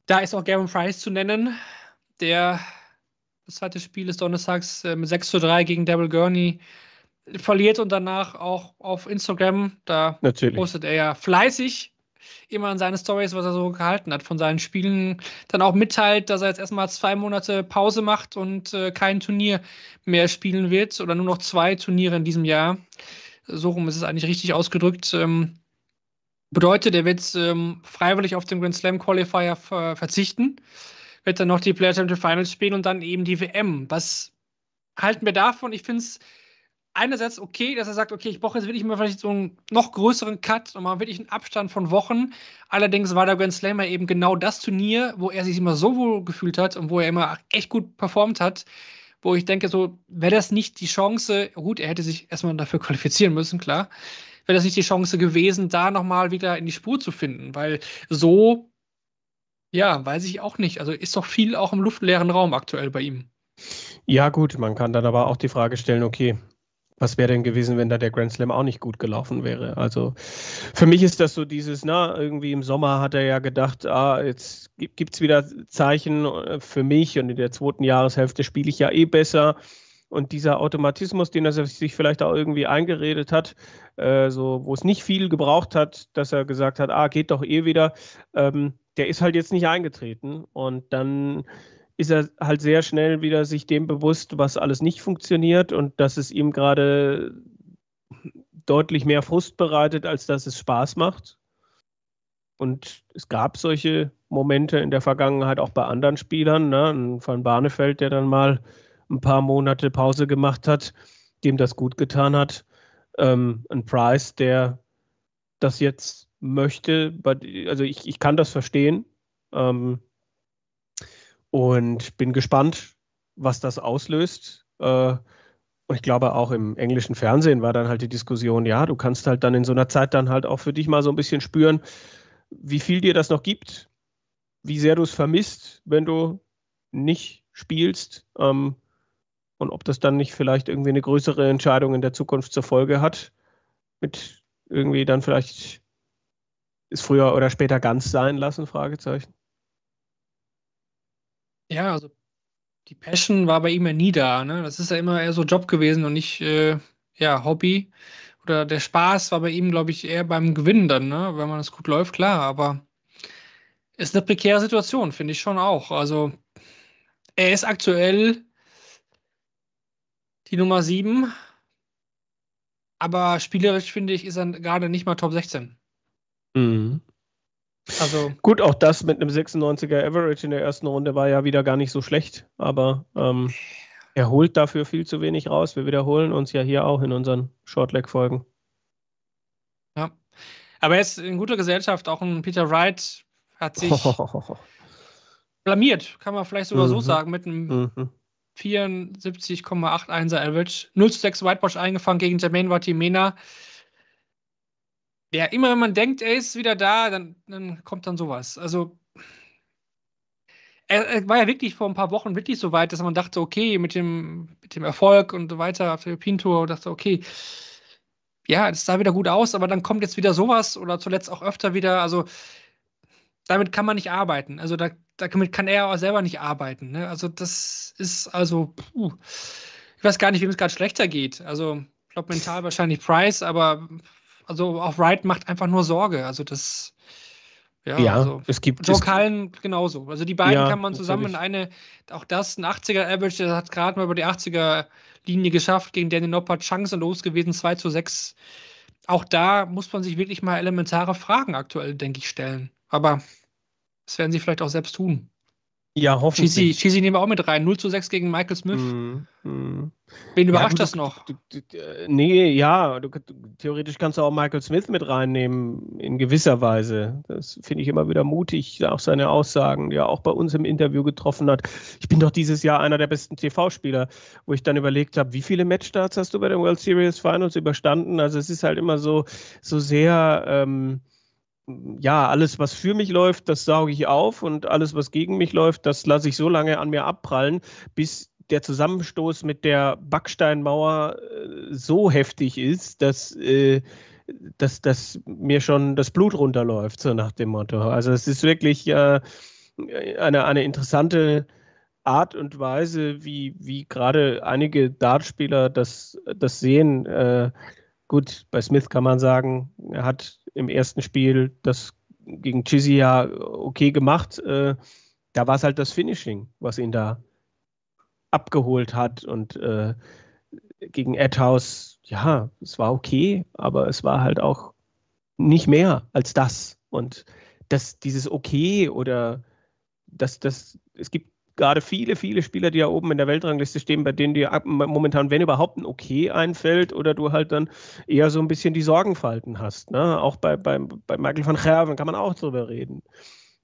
Da ist auch Gavin Price zu nennen, der das zweite Spiel ist donnerstags äh, mit 6 zu 3 gegen Devil Gurney verliert und danach auch auf Instagram, da Natürlich. postet er ja fleißig immer in seine Stories, was er so gehalten hat von seinen Spielen, dann auch mitteilt, dass er jetzt erstmal zwei Monate Pause macht und äh, kein Turnier mehr spielen wird oder nur noch zwei Turniere in diesem Jahr. So rum ist es eigentlich richtig ausgedrückt. Ähm, bedeutet, er wird ähm, freiwillig auf den Grand Slam Qualifier ver verzichten, wird dann noch die Player Championship Finals spielen und dann eben die WM. Was halten wir davon? Ich finde es einerseits okay, dass er sagt, okay, ich brauche jetzt wirklich mal vielleicht so einen noch größeren Cut und mal wirklich einen Abstand von Wochen. Allerdings war der Grand Slam eben genau das Turnier, wo er sich immer so wohl gefühlt hat und wo er immer echt gut performt hat, wo ich denke, so wäre das nicht die Chance, gut, er hätte sich erstmal dafür qualifizieren müssen, klar, wäre das nicht die Chance gewesen, da nochmal wieder in die Spur zu finden, weil so, ja, weiß ich auch nicht. Also ist doch viel auch im luftleeren Raum aktuell bei ihm. Ja, gut, man kann dann aber auch die Frage stellen, okay, was wäre denn gewesen, wenn da der Grand Slam auch nicht gut gelaufen wäre? Also für mich ist das so dieses, na, irgendwie im Sommer hat er ja gedacht, ah, jetzt gibt es wieder Zeichen äh, für mich und in der zweiten Jahreshälfte spiele ich ja eh besser. Und dieser Automatismus, den er sich vielleicht auch irgendwie eingeredet hat, äh, so, wo es nicht viel gebraucht hat, dass er gesagt hat, ah, geht doch eh wieder, ähm, der ist halt jetzt nicht eingetreten. Und dann ist er halt sehr schnell wieder sich dem bewusst, was alles nicht funktioniert und dass es ihm gerade deutlich mehr Frust bereitet, als dass es Spaß macht. Und es gab solche Momente in der Vergangenheit auch bei anderen Spielern. Ne? Van Barnefeld, der dann mal ein paar Monate Pause gemacht hat, dem das gut getan hat. Ähm, ein Price, der das jetzt möchte. Also ich, ich kann das verstehen. Ähm, und bin gespannt, was das auslöst. Äh, und ich glaube, auch im englischen Fernsehen war dann halt die Diskussion, ja, du kannst halt dann in so einer Zeit dann halt auch für dich mal so ein bisschen spüren, wie viel dir das noch gibt, wie sehr du es vermisst, wenn du nicht spielst ähm, und ob das dann nicht vielleicht irgendwie eine größere Entscheidung in der Zukunft zur Folge hat, mit irgendwie dann vielleicht es früher oder später ganz sein lassen, Fragezeichen. Ja, also die Passion war bei ihm ja nie da. Ne? Das ist ja immer eher so Job gewesen und nicht äh, ja, Hobby. Oder der Spaß war bei ihm, glaube ich, eher beim Gewinnen dann, ne? wenn man es gut läuft, klar. Aber ist eine prekäre Situation, finde ich schon auch. Also er ist aktuell die Nummer 7, aber spielerisch finde ich, ist er gerade nicht mal Top 16. Mhm. Also Gut, auch das mit einem 96er Average in der ersten Runde war ja wieder gar nicht so schlecht, aber ähm, er holt dafür viel zu wenig raus. Wir wiederholen uns ja hier auch in unseren Shortleg-Folgen. Ja, aber er ist in guter Gesellschaft. Auch ein Peter Wright hat sich blamiert, kann man vielleicht sogar mhm. so sagen, mit einem mhm. 74,81er Average. 0 zu 6 Whitewash eingefangen gegen Jermaine Vatimena. Ja, immer wenn man denkt, er ist wieder da, dann, dann kommt dann sowas. Also, er, er, war ja wirklich vor ein paar Wochen wirklich so weit, dass man dachte, okay, mit dem, mit dem Erfolg und so weiter auf der Pintour, dachte, okay, ja, das sah wieder gut aus, aber dann kommt jetzt wieder sowas oder zuletzt auch öfter wieder. Also, damit kann man nicht arbeiten. Also, da, damit kann er auch selber nicht arbeiten. Ne? Also, das ist also, puh. ich weiß gar nicht, wem es gerade schlechter geht. Also, ich glaube, mental wahrscheinlich Price, aber also auch Wright macht einfach nur Sorge. Also das. Ja, ja also es gibt. Joe Cullen genauso. Also die beiden ja, kann man zusammen in eine, auch das, ein 80er Average, der hat gerade mal über die 80er Linie geschafft, gegen Danny Noppert chancenlos gewesen, 2 zu 6. Auch da muss man sich wirklich mal elementare Fragen aktuell, denke ich, stellen. Aber das werden sie vielleicht auch selbst tun. Ja, hoffentlich. Cheesy, Cheesy nehmen wir auch mit rein. 0 zu 6 gegen Michael Smith. Mm, mm. Wen überrascht ja, das noch? Du, du, nee, ja, du, theoretisch kannst du auch Michael Smith mit reinnehmen, in gewisser Weise. Das finde ich immer wieder mutig, auch seine Aussagen, die er auch bei uns im Interview getroffen hat. Ich bin doch dieses Jahr einer der besten TV-Spieler, wo ich dann überlegt habe, wie viele Matchstarts hast du bei den World Series Finals überstanden? Also es ist halt immer so, so sehr. Ähm, ja, alles, was für mich läuft, das sauge ich auf und alles, was gegen mich läuft, das lasse ich so lange an mir abprallen, bis der Zusammenstoß mit der Backsteinmauer äh, so heftig ist, dass, äh, dass, dass mir schon das Blut runterläuft, so nach dem Motto. Also es ist wirklich, äh, eine, eine interessante Art und Weise, wie, wie gerade einige Dartspieler das, das sehen. Äh, gut, bei Smith kann man sagen, er hat im ersten Spiel das gegen Chizzy ja okay gemacht. Äh, da war es halt das Finishing, was ihn da abgeholt hat. Und äh, gegen Edhouse, ja, es war okay, aber es war halt auch nicht mehr als das. Und das, dieses Okay oder das, das, es gibt gerade viele, viele Spieler, die ja oben in der Weltrangliste stehen, bei denen dir momentan, wenn überhaupt, ein Okay einfällt oder du halt dann eher so ein bisschen die Sorgenfalten hast. Ne? Auch bei, bei, bei Michael van Gerven kann man auch drüber reden.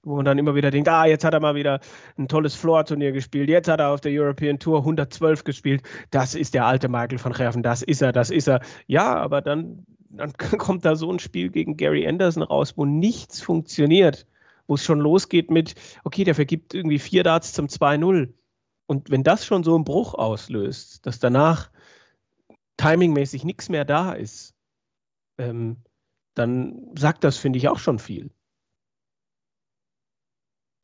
Wo man dann immer wieder denkt, ah, jetzt hat er mal wieder ein tolles Floor-Turnier gespielt, jetzt hat er auf der European Tour 112 gespielt. Das ist der alte Michael van Gerven, das ist er, das ist er. Ja, aber dann, dann kommt da so ein Spiel gegen Gary Anderson raus, wo nichts funktioniert wo es schon losgeht mit, okay, der vergibt irgendwie vier Darts zum 2-0. Und wenn das schon so einen Bruch auslöst, dass danach timingmäßig nichts mehr da ist, ähm, dann sagt das, finde ich, auch schon viel.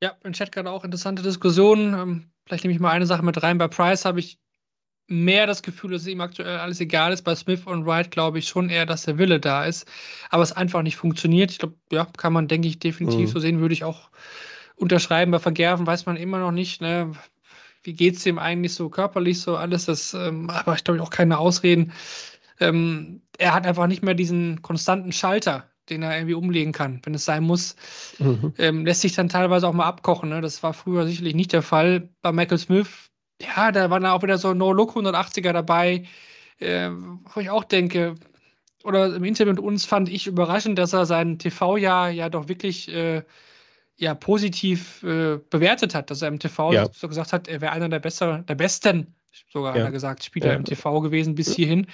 Ja, im Chat gerade auch interessante Diskussionen. Ähm, vielleicht nehme ich mal eine Sache mit rein. Bei Price habe ich mehr das Gefühl, dass es ihm aktuell alles egal ist. Bei Smith und Wright glaube ich schon eher, dass der Wille da ist, aber es einfach nicht funktioniert. Ich glaube, ja, kann man, denke ich, definitiv mhm. so sehen, würde ich auch unterschreiben. Bei Vergerven weiß man immer noch nicht, ne, wie geht es ihm eigentlich so körperlich, so alles, das, ähm, aber ich glaube auch keine Ausreden. Ähm, er hat einfach nicht mehr diesen konstanten Schalter, den er irgendwie umlegen kann, wenn es sein muss. Mhm. Ähm, lässt sich dann teilweise auch mal abkochen. Ne? Das war früher sicherlich nicht der Fall. Bei Michael Smith ja, da waren auch wieder so No-Look 180er dabei, äh, wo ich auch denke, oder im Interview mit uns fand ich überraschend, dass er sein TV-Jahr ja doch wirklich äh, ja, positiv äh, bewertet hat, dass er im TV ja. so gesagt hat, er wäre einer der, besser, der besten, sogar ja. gesagt, Spieler ja. im TV gewesen bis hierhin.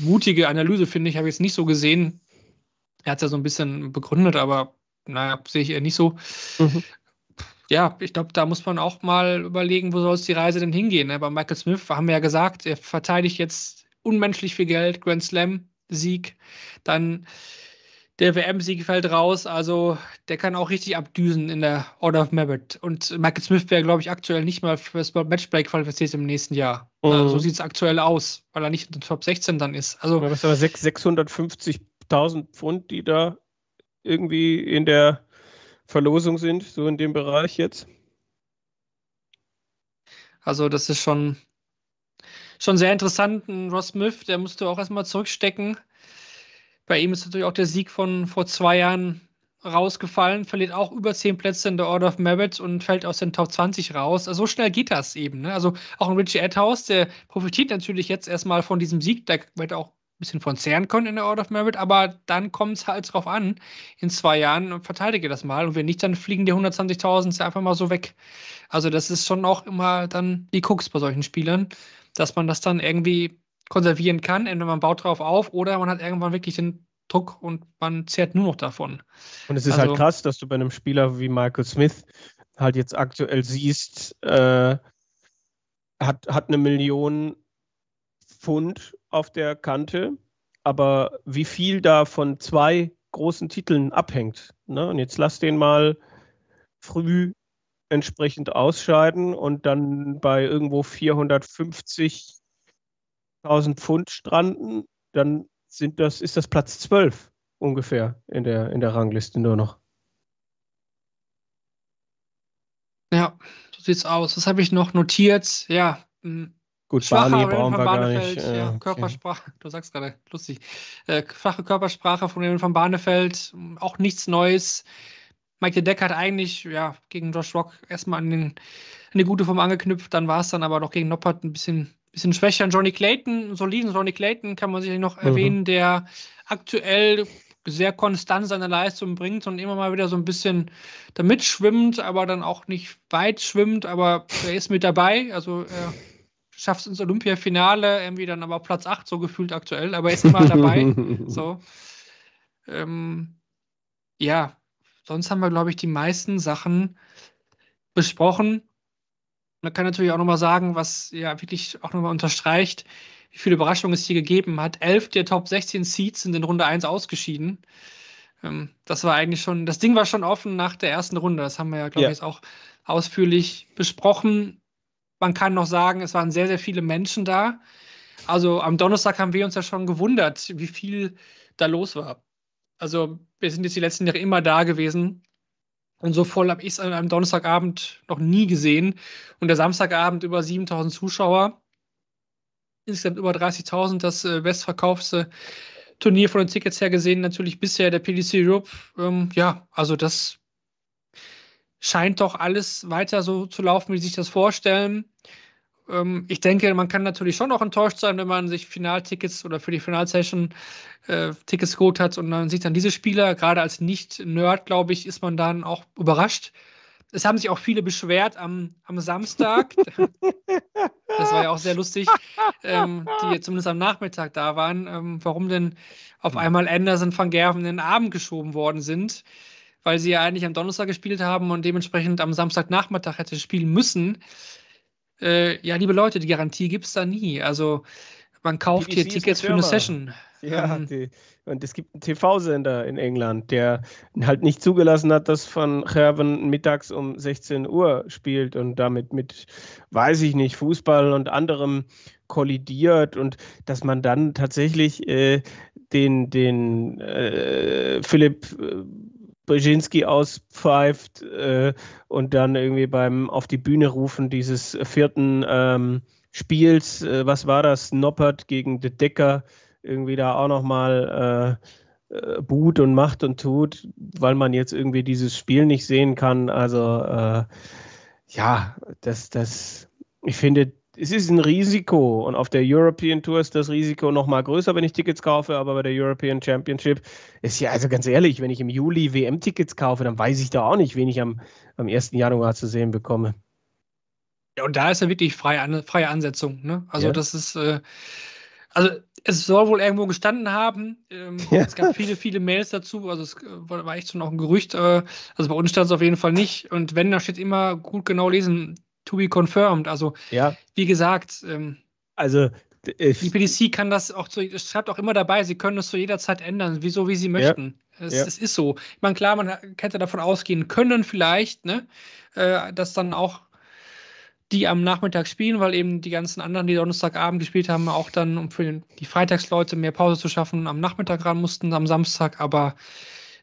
Mutige Analyse, finde ich, habe ich jetzt nicht so gesehen. Er hat es ja so ein bisschen begründet, aber naja, sehe ich eher nicht so. Mhm ja, ich glaube, da muss man auch mal überlegen, wo soll es die Reise denn hingehen. Ne? Bei Michael Smith haben wir ja gesagt, er verteidigt jetzt unmenschlich viel Geld, Grand Slam-Sieg, dann der WM-Sieg fällt raus, also der kann auch richtig abdüsen in der Order of Merit. Und Michael Smith wäre, glaube ich, aktuell nicht mal für das Matchplay qualifiziert im nächsten Jahr. Mhm. Also, so sieht es aktuell aus, weil er nicht in den Top 16 dann ist. Also, das aber 650.000 Pfund, die da irgendwie in der Verlosung sind, so in dem Bereich jetzt? Also, das ist schon, schon sehr interessant. Ein Ross Smith, der musste auch erstmal zurückstecken. Bei ihm ist natürlich auch der Sieg von vor zwei Jahren rausgefallen, verliert auch über zehn Plätze in der Order of Merit und fällt aus den Top 20 raus. Also so schnell geht das eben. Ne? Also auch ein Richie Adhouse, der profitiert natürlich jetzt erstmal von diesem Sieg, der wird auch bisschen von zehren können in der Order of Merit, aber dann kommt es halt drauf an, in zwei Jahren verteidige das mal und wenn nicht, dann fliegen die 120.000 einfach mal so weg. Also das ist schon auch immer dann die Krux bei solchen Spielern, dass man das dann irgendwie konservieren kann, entweder man baut drauf auf oder man hat irgendwann wirklich den Druck und man zehrt nur noch davon. Und es ist halt also, halt krass, dass du bei einem Spieler wie Michael Smith halt jetzt aktuell siehst, äh, hat, hat eine Million Pfund auf der Kante, aber wie viel da von zwei großen Titeln abhängt. Ne? Und jetzt lass den mal früh entsprechend ausscheiden und dann bei irgendwo 450.000 Pfund stranden, dann sind das, ist das Platz 12 ungefähr in der, in der Rangliste nur noch. Ja, so sieht's aus. Was habe ich noch notiert? Ja, Gut, Schwacher Barney brauchen wir gar nicht. Äh, ja, Körpersprache, du sagst gerade, lustig. Äh, flache Körpersprache von Raymond van Barnefeld, auch nichts Neues. Michael Deck hat eigentlich ja, gegen Josh Rock erstmal an, den, die gute Form angeknüpft, dann war es dann aber doch gegen Noppert ein bisschen, bisschen schwächer. Johnny Clayton, soliden Johnny Clayton kann man sicherlich noch mhm. erwähnen, der aktuell sehr konstant seine Leistung bringt und immer mal wieder so ein bisschen damit schwimmt, aber dann auch nicht weit schwimmt, aber er ist mit dabei. Also er schafft es ins Olympiafinale, irgendwie dann aber Platz 8 so gefühlt aktuell, aber er ist immer dabei. so. Ähm, ja, sonst haben wir, glaube ich, die meisten Sachen besprochen. Man kann natürlich auch nochmal sagen, was ja wirklich auch nochmal unterstreicht, wie viele Überraschungen es hier gegeben hat. Elf der Top 16 Seeds sind in Runde 1 ausgeschieden. ähm, das war eigentlich schon, das Ding war schon offen nach der ersten Runde. Das haben wir ja, glaube ja. ich, auch ausführlich besprochen. Man kann noch sagen, es waren sehr, sehr viele Menschen da. Also am Donnerstag haben wir uns ja schon gewundert, wie viel da los war. Also wir sind jetzt die letzten Jahre immer da gewesen. Und so voll habe ich es am Donnerstagabend noch nie gesehen. Und der Samstagabend über 7000 Zuschauer. Insgesamt über 30.000, das äh, bestverkaufte Turnier von den Tickets her gesehen, natürlich bisher der PDC Europe. Ähm, ja, also das scheint doch alles weiter so zu laufen, wie sie sich das vorstellen. Ähm, ich denke, man kann natürlich schon auch enttäuscht sein, wenn man sich Finaltickets oder für die Finalsession äh, Tickets geholt hat und dann sieht dann diese Spieler, gerade als Nicht-Nerd, glaube ich, ist man dann auch überrascht. Es haben sich auch viele beschwert am, am Samstag. das war ja auch sehr lustig, ähm, die zumindest am Nachmittag da waren, ähm, warum denn auf hm. einmal Anderson van Gerven in den Abend geschoben worden sind, weil sie ja eigentlich am Donnerstag gespielt haben und dementsprechend am Samstagnachmittag hätte spielen müssen. Äh, ja, liebe Leute, die Garantie gibt es da nie. Also man kauft BBC hier Tickets für eine Session. Ja, ähm, die, und es gibt einen TV-Sender in England, der halt nicht zugelassen hat, dass von Gerben mittags um 16 Uhr spielt und damit mit, weiß ich nicht, Fußball und anderem kollidiert und dass man dann tatsächlich äh, den, den äh, Philipp äh, Brzezinski auspfeift äh, und dann irgendwie beim auf die Bühne rufen dieses vierten ähm, Spiels, äh, was war das, Noppert gegen De Decker, irgendwie da auch nochmal äh, äh, boot und macht und tut, weil man jetzt irgendwie dieses Spiel nicht sehen kann. Also äh, ja, das, das, ich finde, es ist ein Risiko und auf der European Tour ist das Risiko noch mal größer, wenn ich Tickets kaufe, aber bei der European Championship ist ja, also ganz ehrlich, wenn ich im Juli WM-Tickets kaufe, dann weiß ich da auch nicht, wen ich am, am 1. Januar zu sehen bekomme. Ja, und da ist ja wirklich freie, An freie Ansetzung. Ne? Also ja. das ist, äh, also es soll wohl irgendwo gestanden haben. Ähm, ja. Es gab viele, viele Mails dazu. Also es äh, war echt schon auch ein Gerücht. Äh, also bei uns stand es auf jeden Fall nicht. Und wenn, da steht immer gut genau lesen, to be confirmed. Also, ja. wie gesagt, ähm, also die PDC kann das auch zu, es schreibt auch immer dabei, sie können es zu jeder Zeit ändern, wieso wie sie möchten. Ja. Es, ja. es, ist so. Ich meine, klar, man hätte davon ausgehen können, vielleicht, ne, äh, dass dann auch die am Nachmittag spielen, weil eben die ganzen anderen, die Donnerstagabend gespielt haben, auch dann, um für die Freitagsleute mehr Pause zu schaffen, am Nachmittag ran mussten, am Samstag. Aber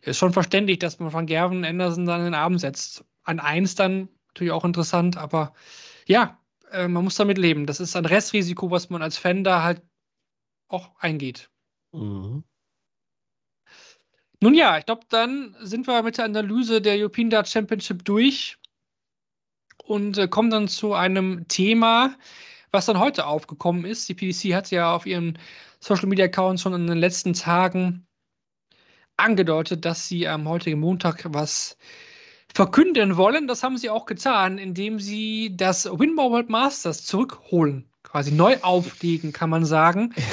es ist schon verständlich, dass man von Gerven Anderson dann den Abend setzt. An eins dann natürlich auch interessant, aber ja, äh, man muss damit leben. Das ist ein Restrisiko, was man als Fan da halt auch eingeht. Mhm. Nun ja, ich glaube, dann sind wir mit der Analyse der European Dart Championship durch und äh, kommen dann zu einem Thema, was dann heute aufgekommen ist. Die PDC hat ja auf ihren Social Media Accounts schon in den letzten Tagen angedeutet, dass sie am heutigen Montag was verkünden wollen. Das haben sie auch getan, indem sie das Winmore World Masters zurückholen. Quasi neu auflegen, kann man sagen.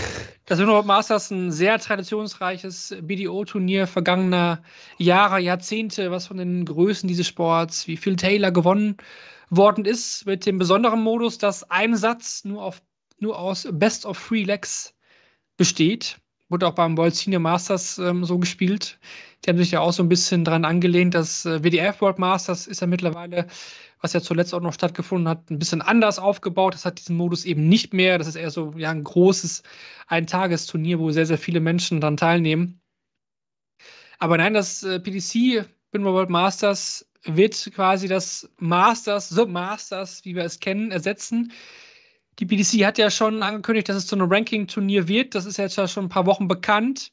Das Winmore World Masters ein sehr traditionsreiches BDO-Turnier vergangener Jahre, Jahrzehnte, was von den Größen dieses Sports wie Phil Taylor gewonnen worden ist, mit dem besonderen Modus, dass ein Satz nur, auf, nur aus Best of Three Legs besteht. Wurde auch beim World Senior Masters ähm, so gespielt. Die haben sich ja auch so ein bisschen dran angelehnt. Das äh, WDF World Masters ist ja mittlerweile, was ja zuletzt auch noch stattgefunden hat, ein bisschen anders aufgebaut. Das hat diesen Modus eben nicht mehr. Das ist eher so ja, ein großes Eintagesturnier, wo sehr, sehr viele Menschen daran teilnehmen. Aber nein, das äh, PDC Winmore World Masters wird quasi das Masters, The Masters, wie wir es kennen, ersetzen. Die BDC hat ja schon angekündigt, dass es zu einem Ranking-Turnier wird. Das ist jetzt ja schon ein paar Wochen bekannt.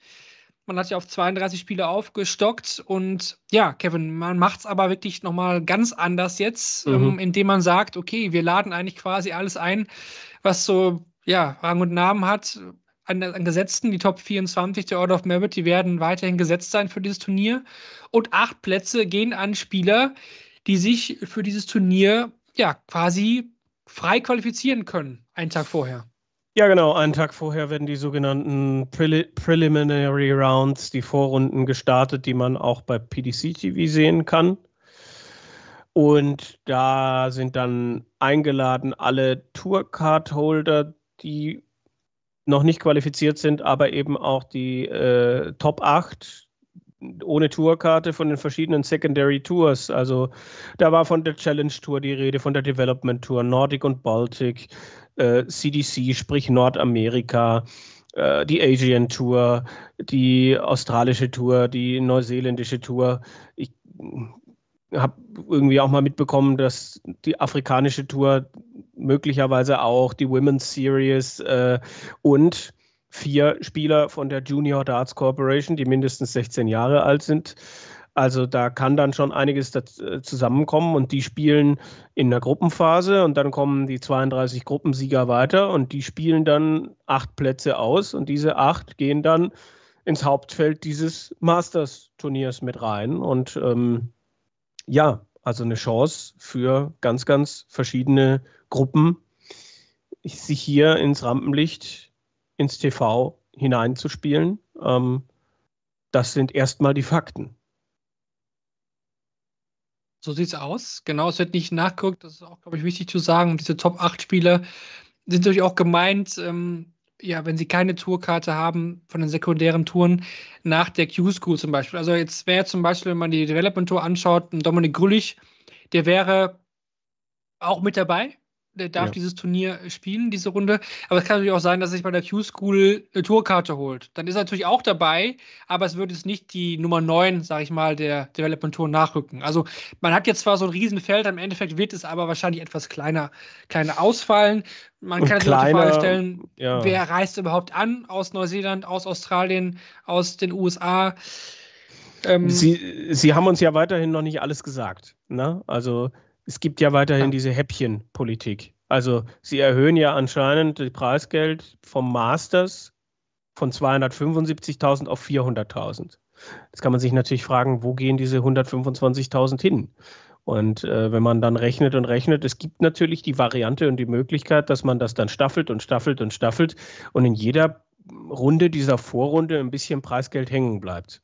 Man hat ja auf 32 Spiele aufgestockt und ja, Kevin, man macht es aber wirklich nochmal ganz anders jetzt, mhm. ähm, indem man sagt, okay, wir laden eigentlich quasi alles ein, was so ja, Rang und Namen hat. An, an Gesetzten, die Top 24 der Order of Merit, die werden weiterhin gesetzt sein für dieses Turnier. Und acht Plätze gehen an Spieler, die sich für dieses Turnier ja quasi frei qualifizieren können, einen Tag vorher. Ja, genau. Einen Tag vorher werden die sogenannten Prel Preliminary Rounds, die Vorrunden gestartet, die man auch bei PDC TV sehen kann. Und da sind dann eingeladen alle Tourcard-Holder, die noch nicht qualifiziert sind, aber eben auch die äh, Top 8 ohne Tourkarte von den verschiedenen Secondary Tours. Also da war von der Challenge Tour die Rede, von der Development Tour, Nordic und Baltic, äh, CDC, sprich Nordamerika, äh, die Asian Tour, die australische Tour, die neuseeländische Tour. Ich habe irgendwie auch mal mitbekommen, dass die afrikanische Tour möglicherweise auch die Women's Series äh, und vier Spieler von der Junior Darts Corporation, die mindestens 16 Jahre alt sind. Also da kann dann schon einiges äh, zusammenkommen und die spielen in der Gruppenphase und dann kommen die 32 Gruppensieger weiter und die spielen dann acht Plätze aus und diese acht gehen dann ins Hauptfeld dieses Masters-Turniers mit rein und ähm, ja, also eine Chance für ganz, ganz verschiedene Gruppen, sich hier ins Rampenlicht, ins TV hineinzuspielen. Ähm, das sind erstmal die Fakten. So sieht es aus. Genau, es wird nicht nachgeguckt. Das ist auch, glaube ich, wichtig zu sagen. Diese Top 8 Spieler sind natürlich auch gemeint, ähm, ja, wenn sie keine Tourkarte haben von den sekundären Touren nach der Q-School zum Beispiel. Also jetzt wäre zum Beispiel, wenn man die Development Tour anschaut, ein Dominik Grüllich, der wäre auch mit dabei der darf ja. dieses Turnier spielen, diese Runde. Aber es kann natürlich auch sein, dass er sich bei der Q-School eine Tourkarte holt. Dann ist er natürlich auch dabei, aber es wird jetzt nicht die Nummer 9, sage ich mal, der Development Tour nachrücken. Also man hat jetzt zwar so ein Riesenfeld, im Endeffekt wird es aber wahrscheinlich etwas kleiner, kleiner ausfallen. Man kann sich auch die Frage stellen, ja. wer reist überhaupt an aus Neuseeland, aus Australien, aus den USA? Ähm, Sie, Sie haben uns ja weiterhin noch nicht alles gesagt. Ne? Also es gibt ja weiterhin diese Häppchenpolitik. Also sie erhöhen ja anscheinend das Preisgeld vom Masters von 275.000 auf 400.000. Jetzt kann man sich natürlich fragen, wo gehen diese 125.000 hin? Und äh, wenn man dann rechnet und rechnet, es gibt natürlich die Variante und die Möglichkeit, dass man das dann staffelt und staffelt und staffelt und in jeder Runde dieser Vorrunde ein bisschen Preisgeld hängen bleibt.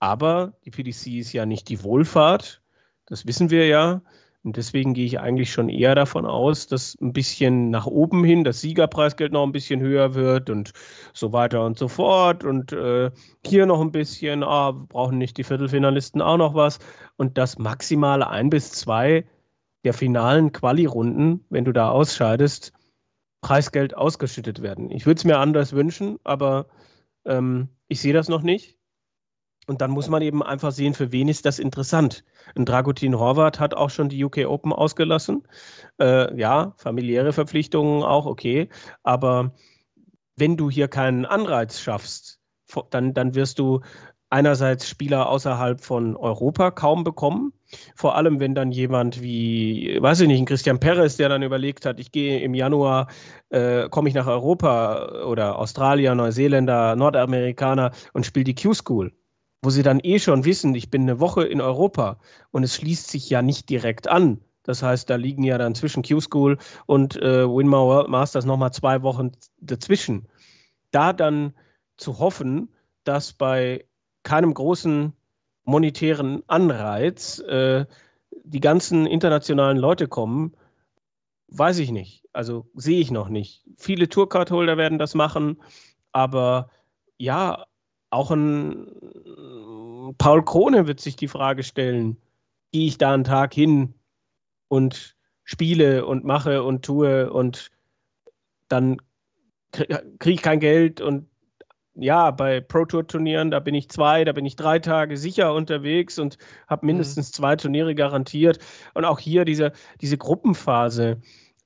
Aber die PDC ist ja nicht die Wohlfahrt, das wissen wir ja, und deswegen gehe ich eigentlich schon eher davon aus, dass ein bisschen nach oben hin das Siegerpreisgeld noch ein bisschen höher wird und so weiter und so fort. Und äh, hier noch ein bisschen, ah, brauchen nicht die Viertelfinalisten auch noch was. Und das maximale ein bis zwei der finalen Quali-Runden, wenn du da ausscheidest, Preisgeld ausgeschüttet werden. Ich würde es mir anders wünschen, aber ähm, ich sehe das noch nicht. Und dann muss man eben einfach sehen, für wen ist das interessant. Ein Dragutin Horvath hat auch schon die UK Open ausgelassen. Äh, ja, familiäre Verpflichtungen auch, okay. Aber wenn du hier keinen Anreiz schaffst, dann, dann wirst du einerseits Spieler außerhalb von Europa kaum bekommen. Vor allem, wenn dann jemand wie, weiß ich nicht, ein Christian Perez, der dann überlegt hat, ich gehe im Januar, äh, komme ich nach Europa oder Australier, Neuseeländer, Nordamerikaner und spiele die Q-School wo sie dann eh schon wissen, ich bin eine Woche in Europa und es schließt sich ja nicht direkt an. Das heißt, da liegen ja dann zwischen Q-School und äh, Winmar World Masters nochmal zwei Wochen dazwischen. Da dann zu hoffen, dass bei keinem großen monetären Anreiz äh, die ganzen internationalen Leute kommen, weiß ich nicht. Also sehe ich noch nicht. Viele Tourcard-Holder werden das machen, aber ja, auch ein Paul Krone wird sich die Frage stellen, gehe ich da einen Tag hin und spiele und mache und tue und dann kriege ich kein Geld und ja, bei Pro Tour Turnieren, da bin ich zwei, da bin ich drei Tage sicher unterwegs und habe mhm. mindestens zwei Turniere garantiert. Und auch hier diese, diese Gruppenphase,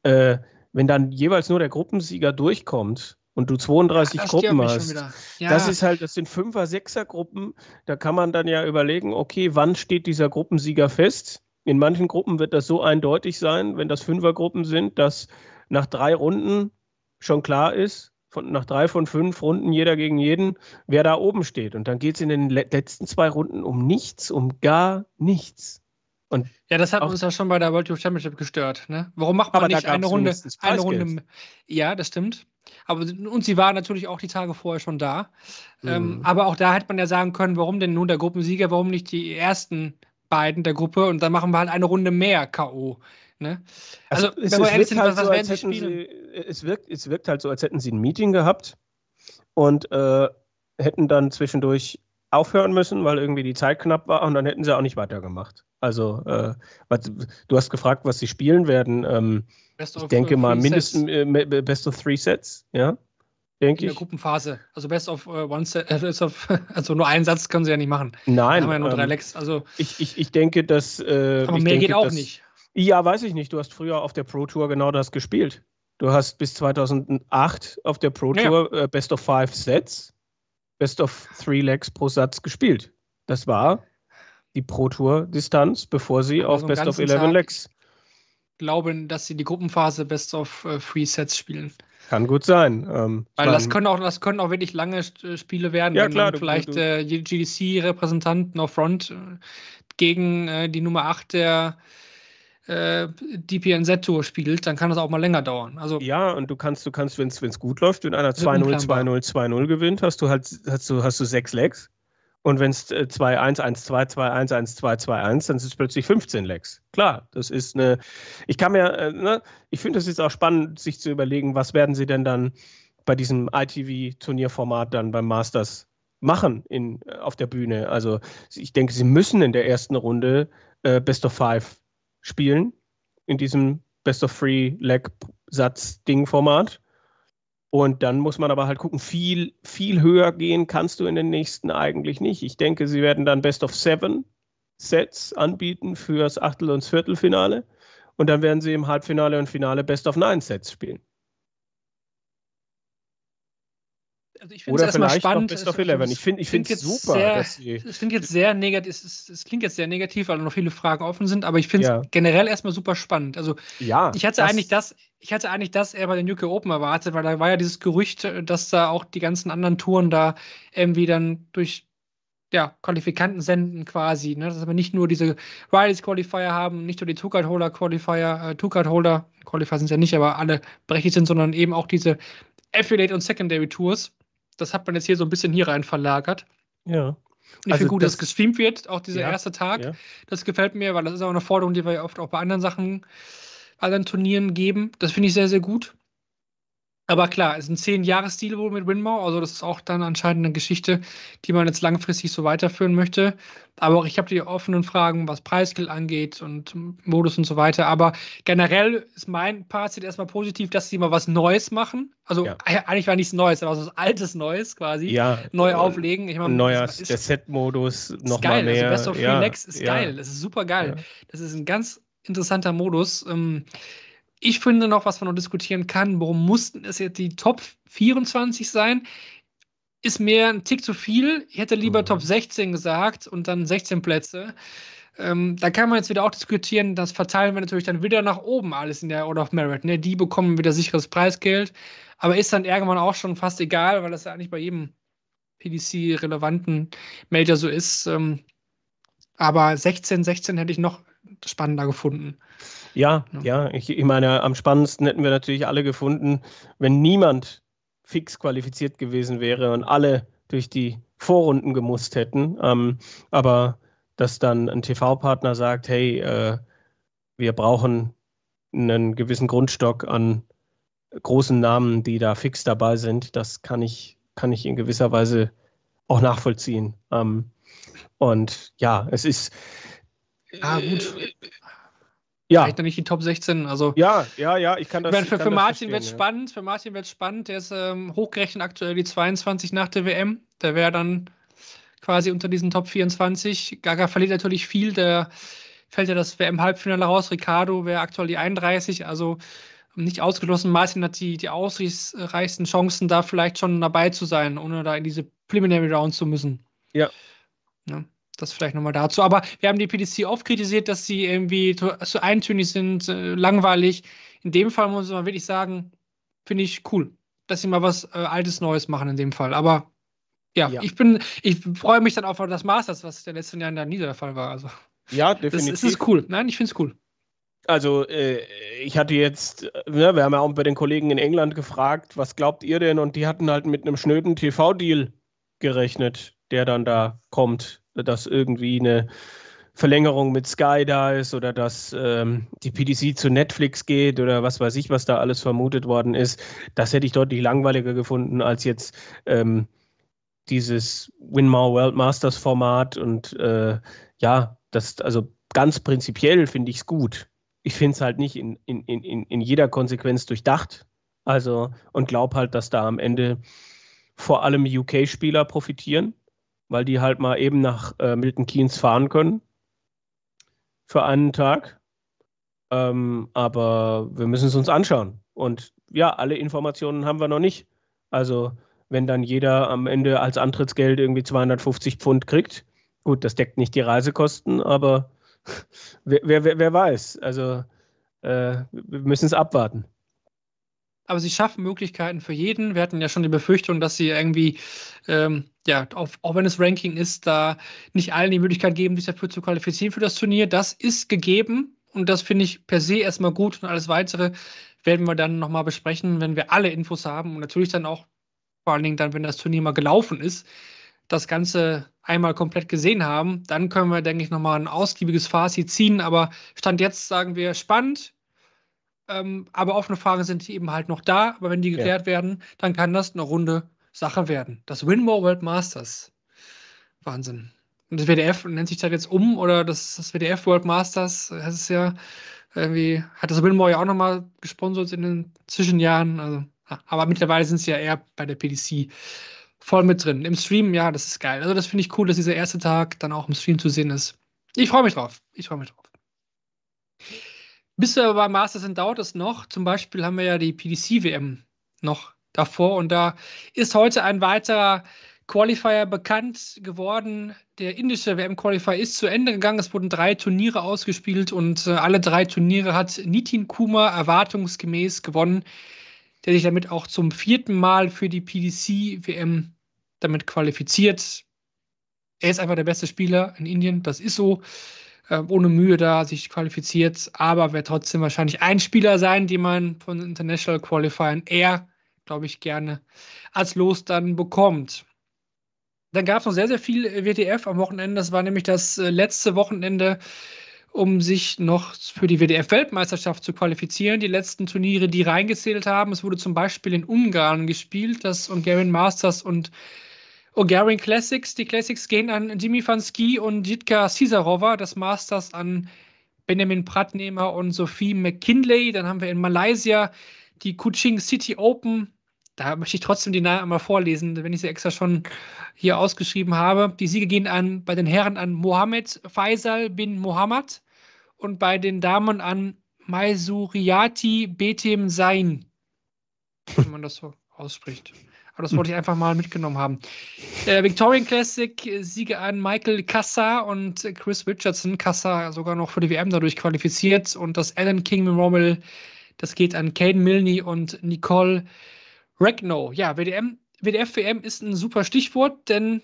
äh, wenn dann jeweils nur der Gruppensieger durchkommt, und du 32 Ach, Gruppen hast. Ja. Das ist halt, das sind Fünfer-, Sechser-Gruppen. Da kann man dann ja überlegen, okay, wann steht dieser Gruppensieger fest? In manchen Gruppen wird das so eindeutig sein, wenn das Fünfergruppen sind, dass nach drei Runden schon klar ist, von, nach drei von fünf Runden jeder gegen jeden, wer da oben steht. Und dann geht es in den letzten zwei Runden um nichts, um gar nichts. Und ja, das hat uns ja schon bei der World Championship gestört. Ne? Warum macht man nicht eine Runde, eine Runde? Ja, das stimmt. Aber, und sie war natürlich auch die Tage vorher schon da. Ähm, mhm. Ähm, aber auch da hätte man ja sagen können, warum denn nun der Gruppensieger, warum nicht die ersten beiden der Gruppe und dann machen wir halt eine Runde mehr K.O. Ne? Also, also es, wenn wir ehrlich sind, halt was, so, sie spielen? Sie, es, wirkt, es wirkt halt so, als hätten sie ein Meeting gehabt und äh, hätten dann zwischendurch aufhören müssen, weil irgendwie die Zeit knapp war und dann hätten sie auch nicht weitergemacht. Also, äh, was, du hast gefragt, was sie spielen werden. Ähm, ich denke mal mindestens äh, Best of Three Sets, ja. Denke in der Gruppenphase. Also Best of uh, One Set, äh, of, also nur einen Satz können sie ja nicht machen. Nein. Haben ja nur ähm, drei Lecks. Also, ich, ich, ich denke, dass. Äh, aber mehr denke, geht auch dass, nicht. Ja, weiß ich nicht. Du hast früher auf der Pro Tour genau das gespielt. Du hast bis 2008 auf der Pro Tour ja. äh, Best of Five Sets, Best of Three Legs pro Satz gespielt. Das war die Pro Tour Distanz, bevor sie also auf Best of Eleven Legs glauben, dass sie die Gruppenphase Best of äh, Three Sets spielen. Kann gut sein. Ähm, Weil das können, auch, das können auch wirklich lange äh, Spiele werden, ja, wenn klar, vielleicht äh, GDC-Repräsentanten auf Front äh, gegen äh, die Nummer 8 der äh, DPNZ-Tour spielt, dann kann das auch mal länger dauern. Also, ja, und du kannst, du kannst, wenn es gut läuft, wenn einer 2-0, 2-0, 2-0 gewinnt, hast du halt hast du, hast du sechs Legs. Und wenn es 2-1, 1-2, 2-1, 1-2, 2-1, dann sind es plötzlich 15 Lecks. Klar, das ist eine. Ich kann mir, äh, ne, ich finde es jetzt auch spannend, sich zu überlegen, was werden sie denn dann bei diesem ITV-Turnierformat dann beim Masters machen in, äh, auf der Bühne. Also ich denke, sie müssen in der ersten Runde äh, Best of Five spielen, in diesem Best of Three Leg-Satz-Ding-Format. Und dann muss man aber halt gucken, viel, viel höher gehen kannst du in den nächsten eigentlich nicht. Ich denke, sie werden dann Best of Seven Sets anbieten fürs Achtel- und Viertelfinale. Und dann werden sie im Halbfinale und Finale Best of Nine Sets spielen. Also ich finde es erstmal spannend. Best of 11. Ich finde es find super. Es klingt jetzt sehr negativ, es, es, klingt jetzt sehr negativ, weil noch viele Fragen offen sind, aber ich finde es ja. generell erstmal super spannend. Also ja, ich hatte das eigentlich das, ich hatte eigentlich das eher bei den UK Open erwartet, weil da war ja dieses Gerücht, dass da auch die ganzen anderen Touren da irgendwie dann durch ja, Qualifikanten senden quasi, ne? dass wir nicht nur diese Rileys Qualifier haben, nicht nur die Two-Card Holder Qualifier, äh, Two-Card Holder, Qualifier sind es ja nicht, aber alle berechtigt sind, sondern eben auch diese Affiliate und Secondary Tours das hat man jetzt hier so ein bisschen hier rein verlagert. Ja. Und ich also finde gut, das, dass gestreamt wird, auch dieser ja, erste Tag. Ja. Das gefällt mir, weil das ist auch eine Forderung, die wir oft auch bei anderen Sachen, anderen Turnieren geben. Das finde ich sehr, sehr gut. Aber klar, es ist ein zehn Jahres Stil wohl mit Winmau, also das ist auch dann anscheinend eine Geschichte, die man jetzt langfristig so weiterführen möchte. Aber auch ich habe die offenen Fragen, was Preisgeld angeht und Modus und so weiter. Aber generell ist mein Fazit erstmal positiv, dass sie mal was Neues machen. Also ja. eigentlich war nichts Neues, aber was Altes Neues quasi. Ja. Neu auflegen. Ich meine, Neuer der Set-Modus nochmal mehr. Also Best of ja. Relax ist ja. geil. Das ist super geil. Das ist ein ganz interessanter Modus. Ähm, ich finde noch, was man noch diskutieren kann, warum mussten es jetzt die Top 24 sein? Ist mir ein Tick zu viel. Ich hätte lieber mhm. Top 16 gesagt und dann 16 Plätze. Ähm, da kann man jetzt wieder auch diskutieren, das verteilen wir natürlich dann wieder nach oben alles in der Order of Merit. Ne? Die bekommen wieder sicheres Preisgeld, aber ist dann irgendwann auch schon fast egal, weil das ja eigentlich bei jedem PDC-relevanten Major so ist. Ähm, aber 16, 16 hätte ich noch spannender gefunden. Ja, ja, ja. Ich, ich meine, am spannendsten hätten wir natürlich alle gefunden, wenn niemand fix qualifiziert gewesen wäre und alle durch die Vorrunden gemusst hätten. Ähm, aber dass dann ein TV-Partner sagt, hey, äh, wir brauchen einen gewissen Grundstock an großen Namen, die da fix dabei sind, das kann ich, kann ich in gewisser Weise auch nachvollziehen. Ähm, und ja, es ist. Ah, gut. Äh, ja. Vielleicht noch nicht die Top 16. Also, ja, ja, ja, ich kann das. Ich für, kann für Martin wird es ja. spannend. Für Martin wird spannend. Der ist ähm, hochgerechnet aktuell die 22 nach der WM. Der wäre dann quasi unter diesen Top 24. Gaga verliert natürlich viel. Der fällt ja das WM-Halbfinale raus. Ricardo wäre aktuell die 31. Also nicht ausgeschlossen. Martin hat die, die ausreichsten Chancen, da vielleicht schon dabei zu sein, ohne da in diese Preliminary Round zu müssen. Ja. ja. Das vielleicht nochmal dazu. Aber wir haben die PDC oft kritisiert, dass sie irgendwie zu, zu eintönig sind, äh, langweilig. In dem Fall muss man wirklich sagen, finde ich cool, dass sie mal was äh, Altes, Neues machen in dem Fall. Aber ja, ja, ich bin, ich freue mich dann auf das Masters, was der letzten Jahr nie der Fall war. Also, ja, definitiv. Das, das ist cool. Nein, ich finde es cool. Also, äh, ich hatte jetzt, ne, wir haben ja auch bei den Kollegen in England gefragt, was glaubt ihr denn? Und die hatten halt mit einem schnöden TV-Deal gerechnet, der dann da kommt dass irgendwie eine Verlängerung mit Sky da ist oder dass ähm, die PDC zu Netflix geht oder was weiß ich, was da alles vermutet worden ist. Das hätte ich deutlich langweiliger gefunden, als jetzt ähm, dieses Winmore World Masters Format und äh, ja, das, also ganz prinzipiell finde ich es gut. Ich finde es halt nicht in, in, in, in jeder Konsequenz durchdacht. Also, und glaube halt, dass da am Ende vor allem UK-Spieler profitieren, weil die halt mal eben nach äh, Milton Keynes fahren können für einen Tag. Ähm, aber wir müssen es uns anschauen. Und ja, alle Informationen haben wir noch nicht. Also, wenn dann jeder am Ende als Antrittsgeld irgendwie 250 Pfund kriegt, gut, das deckt nicht die Reisekosten, aber wer, wer, wer weiß. Also, äh, wir müssen es abwarten aber sie schaffen Möglichkeiten für jeden. Wir hatten ja schon die Befürchtung, dass sie irgendwie, ähm, ja, auf, auch wenn es Ranking ist, da nicht allen die Möglichkeit geben, sich dafür zu qualifizieren für das Turnier. Das ist gegeben und das finde ich per se erstmal gut und alles weitere werden wir dann nochmal besprechen, wenn wir alle Infos haben und natürlich dann auch vor allen Dingen dann, wenn das Turnier mal gelaufen ist, das Ganze einmal komplett gesehen haben, dann können wir, denke ich, nochmal ein ausgiebiges Fazit ziehen. Aber Stand jetzt sagen wir spannend, ähm, aber offene Fragen sind eben halt noch da. Aber wenn die geklärt ja. werden, dann kann das eine runde Sache werden. Das Winmore World Masters. Wahnsinn. Und das WDF nennt sich das jetzt um oder das, das WDF World Masters, das ist ja irgendwie, hat das Winmore ja auch nochmal gesponsert in den Zwischenjahren. Also, aber mittlerweile sind sie ja eher bei der PDC voll mit drin. Im Stream, ja, das ist geil. Also das finde ich cool, dass dieser erste Tag dann auch im Stream zu sehen ist. Ich freue mich drauf. Ich freue mich drauf. Bis wir bei Masters in Doubt ist noch, zum Beispiel haben wir ja die PDC-WM noch davor und da ist heute ein weiterer Qualifier bekannt geworden. Der indische WM-Qualifier ist zu Ende gegangen. Es wurden drei Turniere ausgespielt und äh, alle drei Turniere hat Nitin Kumar erwartungsgemäß gewonnen, der sich damit auch zum vierten Mal für die PDC-WM damit qualifiziert. Er ist einfach der beste Spieler in Indien, das ist so äh, ohne Mühe da sich qualifiziert, aber wird trotzdem wahrscheinlich ein Spieler sein, den man von International Qualifiern eher, glaube ich, gerne als Los dann bekommt. Dann gab es noch sehr, sehr viel WDF am Wochenende. Das war nämlich das äh, letzte Wochenende, um sich noch für die WDF-Weltmeisterschaft zu qualifizieren. Die letzten Turniere, die reingezählt haben. Es wurde zum Beispiel in Ungarn gespielt, das Hungarian Masters und Hungarian Classics. Die Classics gehen an Jimmy van Ski und Jitka Cesarova, das Masters an Benjamin Pratnehmer und Sophie McKinley. Dann haben wir in Malaysia die Kuching City Open. Da möchte ich trotzdem die Namen einmal vorlesen, wenn ich sie extra schon hier ausgeschrieben habe. Die Siege gehen an bei den Herren an Mohammed Faisal bin Mohammed und bei den Damen an Maisuriati Betem Sein, wenn man das so ausspricht. Aber das wollte ich einfach mal mitgenommen haben. Äh, Victorian Classic, Siege an Michael Kassa und Chris Richardson. Kassa sogar noch für die WM dadurch qualifiziert. Und das Alan King Memorial, das geht an Caden Milne und Nicole Regno. Ja, WDM, WDF-WM ist ein super Stichwort, denn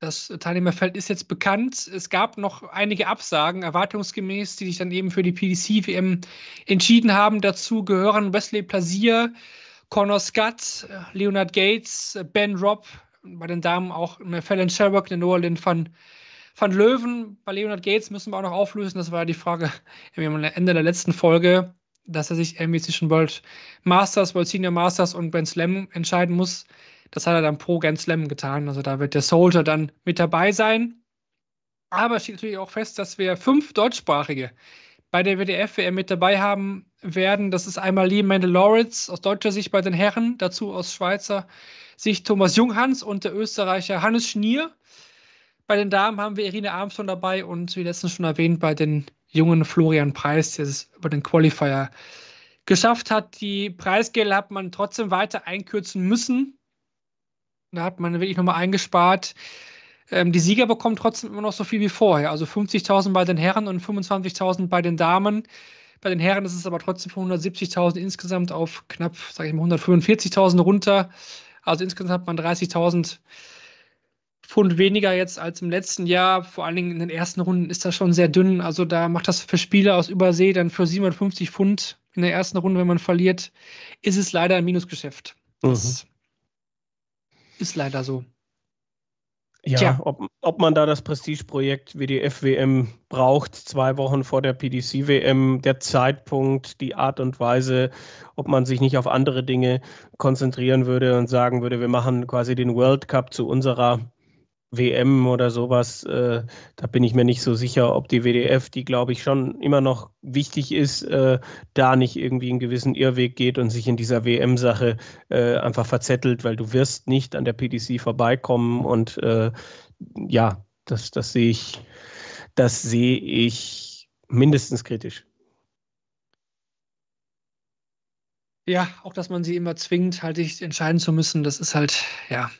das Teilnehmerfeld ist jetzt bekannt. Es gab noch einige Absagen, erwartungsgemäß, die sich dann eben für die PDC-WM entschieden haben. Dazu gehören Wesley Plazier, Connor Scott, Leonard Gates, Ben Robb, bei den Damen auch Fallon Sherrock, eine Noah Lynn van, van Löwen. Bei Leonard Gates müssen wir auch noch auflösen. Das war ja die Frage am Ende der letzten Folge, dass er sich irgendwie zwischen World Masters, World Senior Masters und Grand Slam entscheiden muss. Das hat er dann pro Grand Slam getan. Also da wird der Soldier dann mit dabei sein. Aber es steht natürlich auch fest, dass wir fünf deutschsprachige bei der WDF-WM mit dabei haben werden. Das ist einmal Lee Mandaloritz aus deutscher Sicht bei den Herren, dazu aus Schweizer Sicht Thomas Junghans und der Österreicher Hannes Schnier. Bei den Damen haben wir Irina Armstrong dabei und wie letztens schon erwähnt, bei den jungen Florian Preis, der es über den Qualifier geschafft hat. Die Preisgelder hat man trotzdem weiter einkürzen müssen. Da hat man wirklich nochmal eingespart. Ähm, die Sieger bekommen trotzdem immer noch so viel wie vorher. Also 50.000 bei den Herren und 25.000 bei den Damen. Bei den Herren ist es aber trotzdem von 170.000 insgesamt auf knapp, sage ich mal, 145.000 runter. Also insgesamt hat man 30.000 Pfund weniger jetzt als im letzten Jahr. Vor allen Dingen in den ersten Runden ist das schon sehr dünn. Also da macht das für Spieler aus Übersee dann für 750 Pfund in der ersten Runde, wenn man verliert, ist es leider ein Minusgeschäft. Das mhm. ist leider so. Ja, Tja. ob, ob man da das Prestigeprojekt WDF-WM braucht, zwei Wochen vor der PDC-WM, der Zeitpunkt, die Art und Weise, ob man sich nicht auf andere Dinge konzentrieren würde und sagen würde, wir machen quasi den World Cup zu unserer WM oder sowas, äh, da bin ich mir nicht so sicher, ob die WDF, die glaube ich schon immer noch wichtig ist, äh, da nicht irgendwie einen gewissen Irrweg geht und sich in dieser WM-Sache äh, einfach verzettelt, weil du wirst nicht an der PDC vorbeikommen und äh, ja, das, das sehe ich, das sehe ich mindestens kritisch. Ja, auch dass man sie immer zwingt, halt sich entscheiden zu müssen, das ist halt, ja,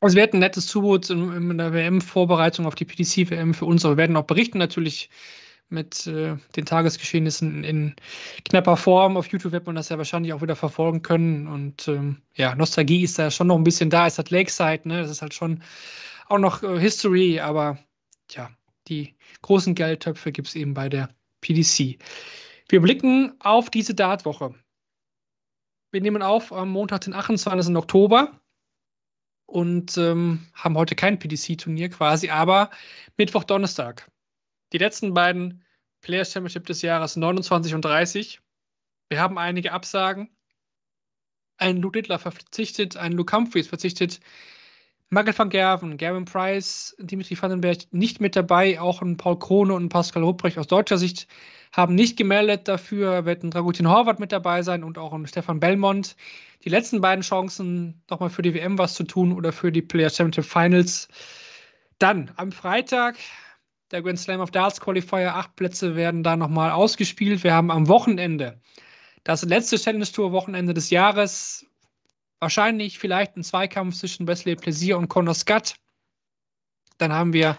also wir hatten ein nettes Zubot in, in der WM-Vorbereitung auf die PDC-WM für uns, aber wir werden auch berichten natürlich mit äh, den Tagesgeschehnissen in knapper Form. Auf YouTube wird man das ja wahrscheinlich auch wieder verfolgen können. Und ähm, ja, Nostalgie ist da schon noch ein bisschen da. Es hat Lakeside, ne? Das ist halt schon auch noch äh, History, aber ja, die großen Geldtöpfe gibt es eben bei der PDC. Wir blicken auf diese Dartwoche. Wir nehmen auf am Montag, den 28. Oktober und ähm, haben heute kein PDC-Turnier quasi, aber Mittwoch, Donnerstag. Die letzten beiden Players Championship des Jahres 29 und 30. Wir haben einige Absagen. Ein Luke Littler verzichtet, ein Luke Humphreys verzichtet, Michael van Gerven, Gavin Price, Dimitri Vandenberg nicht mit dabei, auch ein Paul Krone und Pascal Ruprecht aus deutscher Sicht haben nicht gemeldet dafür, wird ein Dragutin Horvath mit dabei sein und auch ein Stefan Belmont. Die letzten beiden Chancen, nochmal für die WM was zu tun oder für die Players Championship Finals. Dann am Freitag der Grand Slam of Darts Qualifier. Acht Plätze werden da nochmal ausgespielt. Wir haben am Wochenende das letzte Challenge Tour Wochenende des Jahres wahrscheinlich vielleicht ein Zweikampf zwischen Wesley Plaisir und Conor Scott. Dann haben wir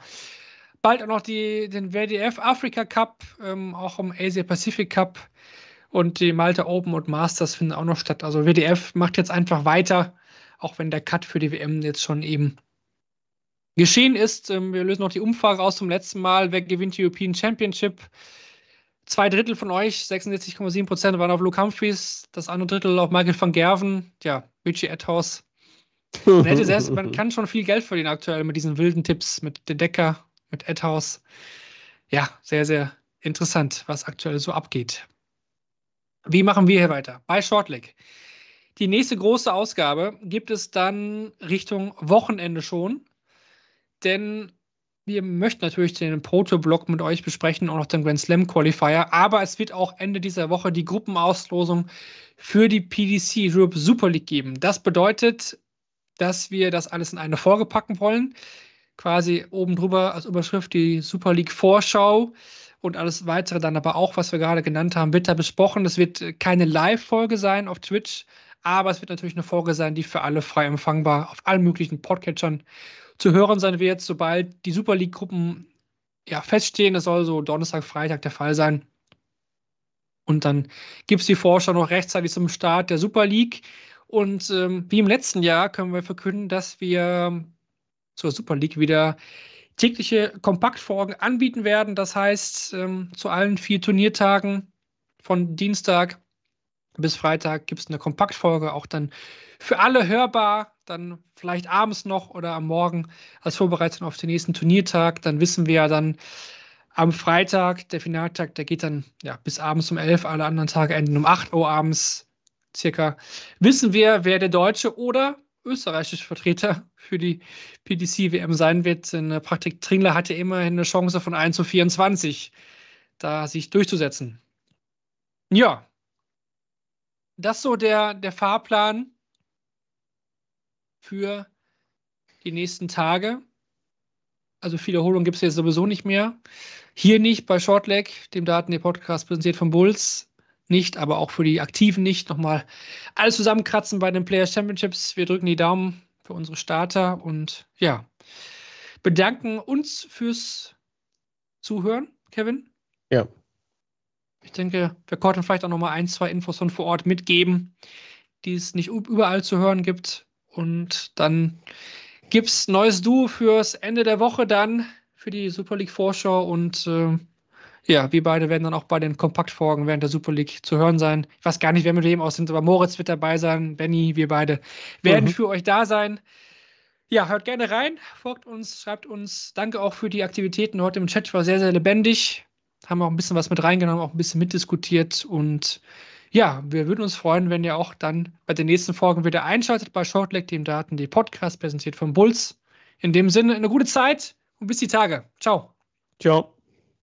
bald auch noch die, den WDF Africa Cup, ähm, auch im Asia Pacific Cup und die Malta Open und Masters finden auch noch statt. Also WDF macht jetzt einfach weiter, auch wenn der Cut für die WM jetzt schon eben geschehen ist. Ähm, wir lösen noch die Umfrage aus zum letzten Mal. Wer gewinnt die European Championship? Zwei Drittel von euch, 66,7 Prozent, waren auf Luke Humphreys, das andere Drittel auf Michael van Gerven. Ja, Richie Edhouse. Man, selbst, man kann schon viel Geld verdienen aktuell mit diesen wilden Tipps, mit De Decker, mit Edhouse. Ja, sehr, sehr interessant, was aktuell so abgeht. Wie machen wir hier weiter? Bei Shortleg. Die nächste große Ausgabe gibt es dann Richtung Wochenende schon. Denn wir möchten natürlich den Proto-Block mit euch besprechen und auch den Grand Slam Qualifier. Aber es wird auch Ende dieser Woche die Gruppenauslosung für die PDC Europe Super League geben. Das bedeutet, dass wir das alles in eine Folge packen wollen. Quasi oben drüber als Überschrift die Super League Vorschau und alles weitere dann aber auch, was wir gerade genannt haben, wird da besprochen. Es wird keine Live-Folge sein auf Twitch, aber es wird natürlich eine Folge sein, die für alle frei empfangbar auf allen möglichen Podcatchern zu hören sein wird, sobald die Super League-Gruppen ja, feststehen. Das soll so Donnerstag, Freitag der Fall sein. Und dann gibt es die Vorschau noch rechtzeitig zum Start der Super League. Und ähm, wie im letzten Jahr können wir verkünden, dass wir zur Super League wieder tägliche Kompaktfolgen anbieten werden. Das heißt, ähm, zu allen vier Turniertagen von Dienstag bis Freitag gibt es eine Kompaktfolge, auch dann für alle hörbar, dann vielleicht abends noch oder am Morgen als Vorbereitung auf den nächsten Turniertag. Dann wissen wir ja dann am Freitag, der Finaltag, der geht dann ja, bis abends um 11, alle anderen Tage enden um 8 Uhr abends circa. Wissen wir, wer der deutsche oder österreichische Vertreter für die PDC-WM sein wird. Denn Praktik Tringler hatte immerhin eine Chance von 1 zu 24, da sich durchzusetzen. Ja, das so der, der Fahrplan für die nächsten Tage. Also viel Erholung gibt es jetzt sowieso nicht mehr. Hier nicht bei Shortleg, dem Daten, der Podcast präsentiert von Bulls. Nicht, aber auch für die Aktiven nicht. Nochmal alles zusammenkratzen bei den Players Championships. Wir drücken die Daumen für unsere Starter und ja, bedanken uns fürs Zuhören, Kevin. Ja. Ich denke, wir konnten vielleicht auch nochmal ein, zwei Infos von vor Ort mitgeben, die es nicht überall zu hören gibt. Und dann gibt es neues Duo fürs Ende der Woche dann für die Super League Vorschau und äh, ja, wir beide werden dann auch bei den Kompaktfolgen während der Super League zu hören sein. Ich weiß gar nicht, wer mit wem aus sind, aber Moritz wird dabei sein, Benny, wir beide werden mhm. für euch da sein. Ja, hört gerne rein, folgt uns, schreibt uns. Danke auch für die Aktivitäten heute im Chat, war sehr, sehr lebendig. Haben auch ein bisschen was mit reingenommen, auch ein bisschen mitdiskutiert. Und ja, wir würden uns freuen, wenn ihr auch dann bei den nächsten Folgen wieder einschaltet bei Shortleg, dem Daten, die Podcast präsentiert vom Bulls. In dem Sinne, eine gute Zeit und bis die Tage. Ciao. Ciao.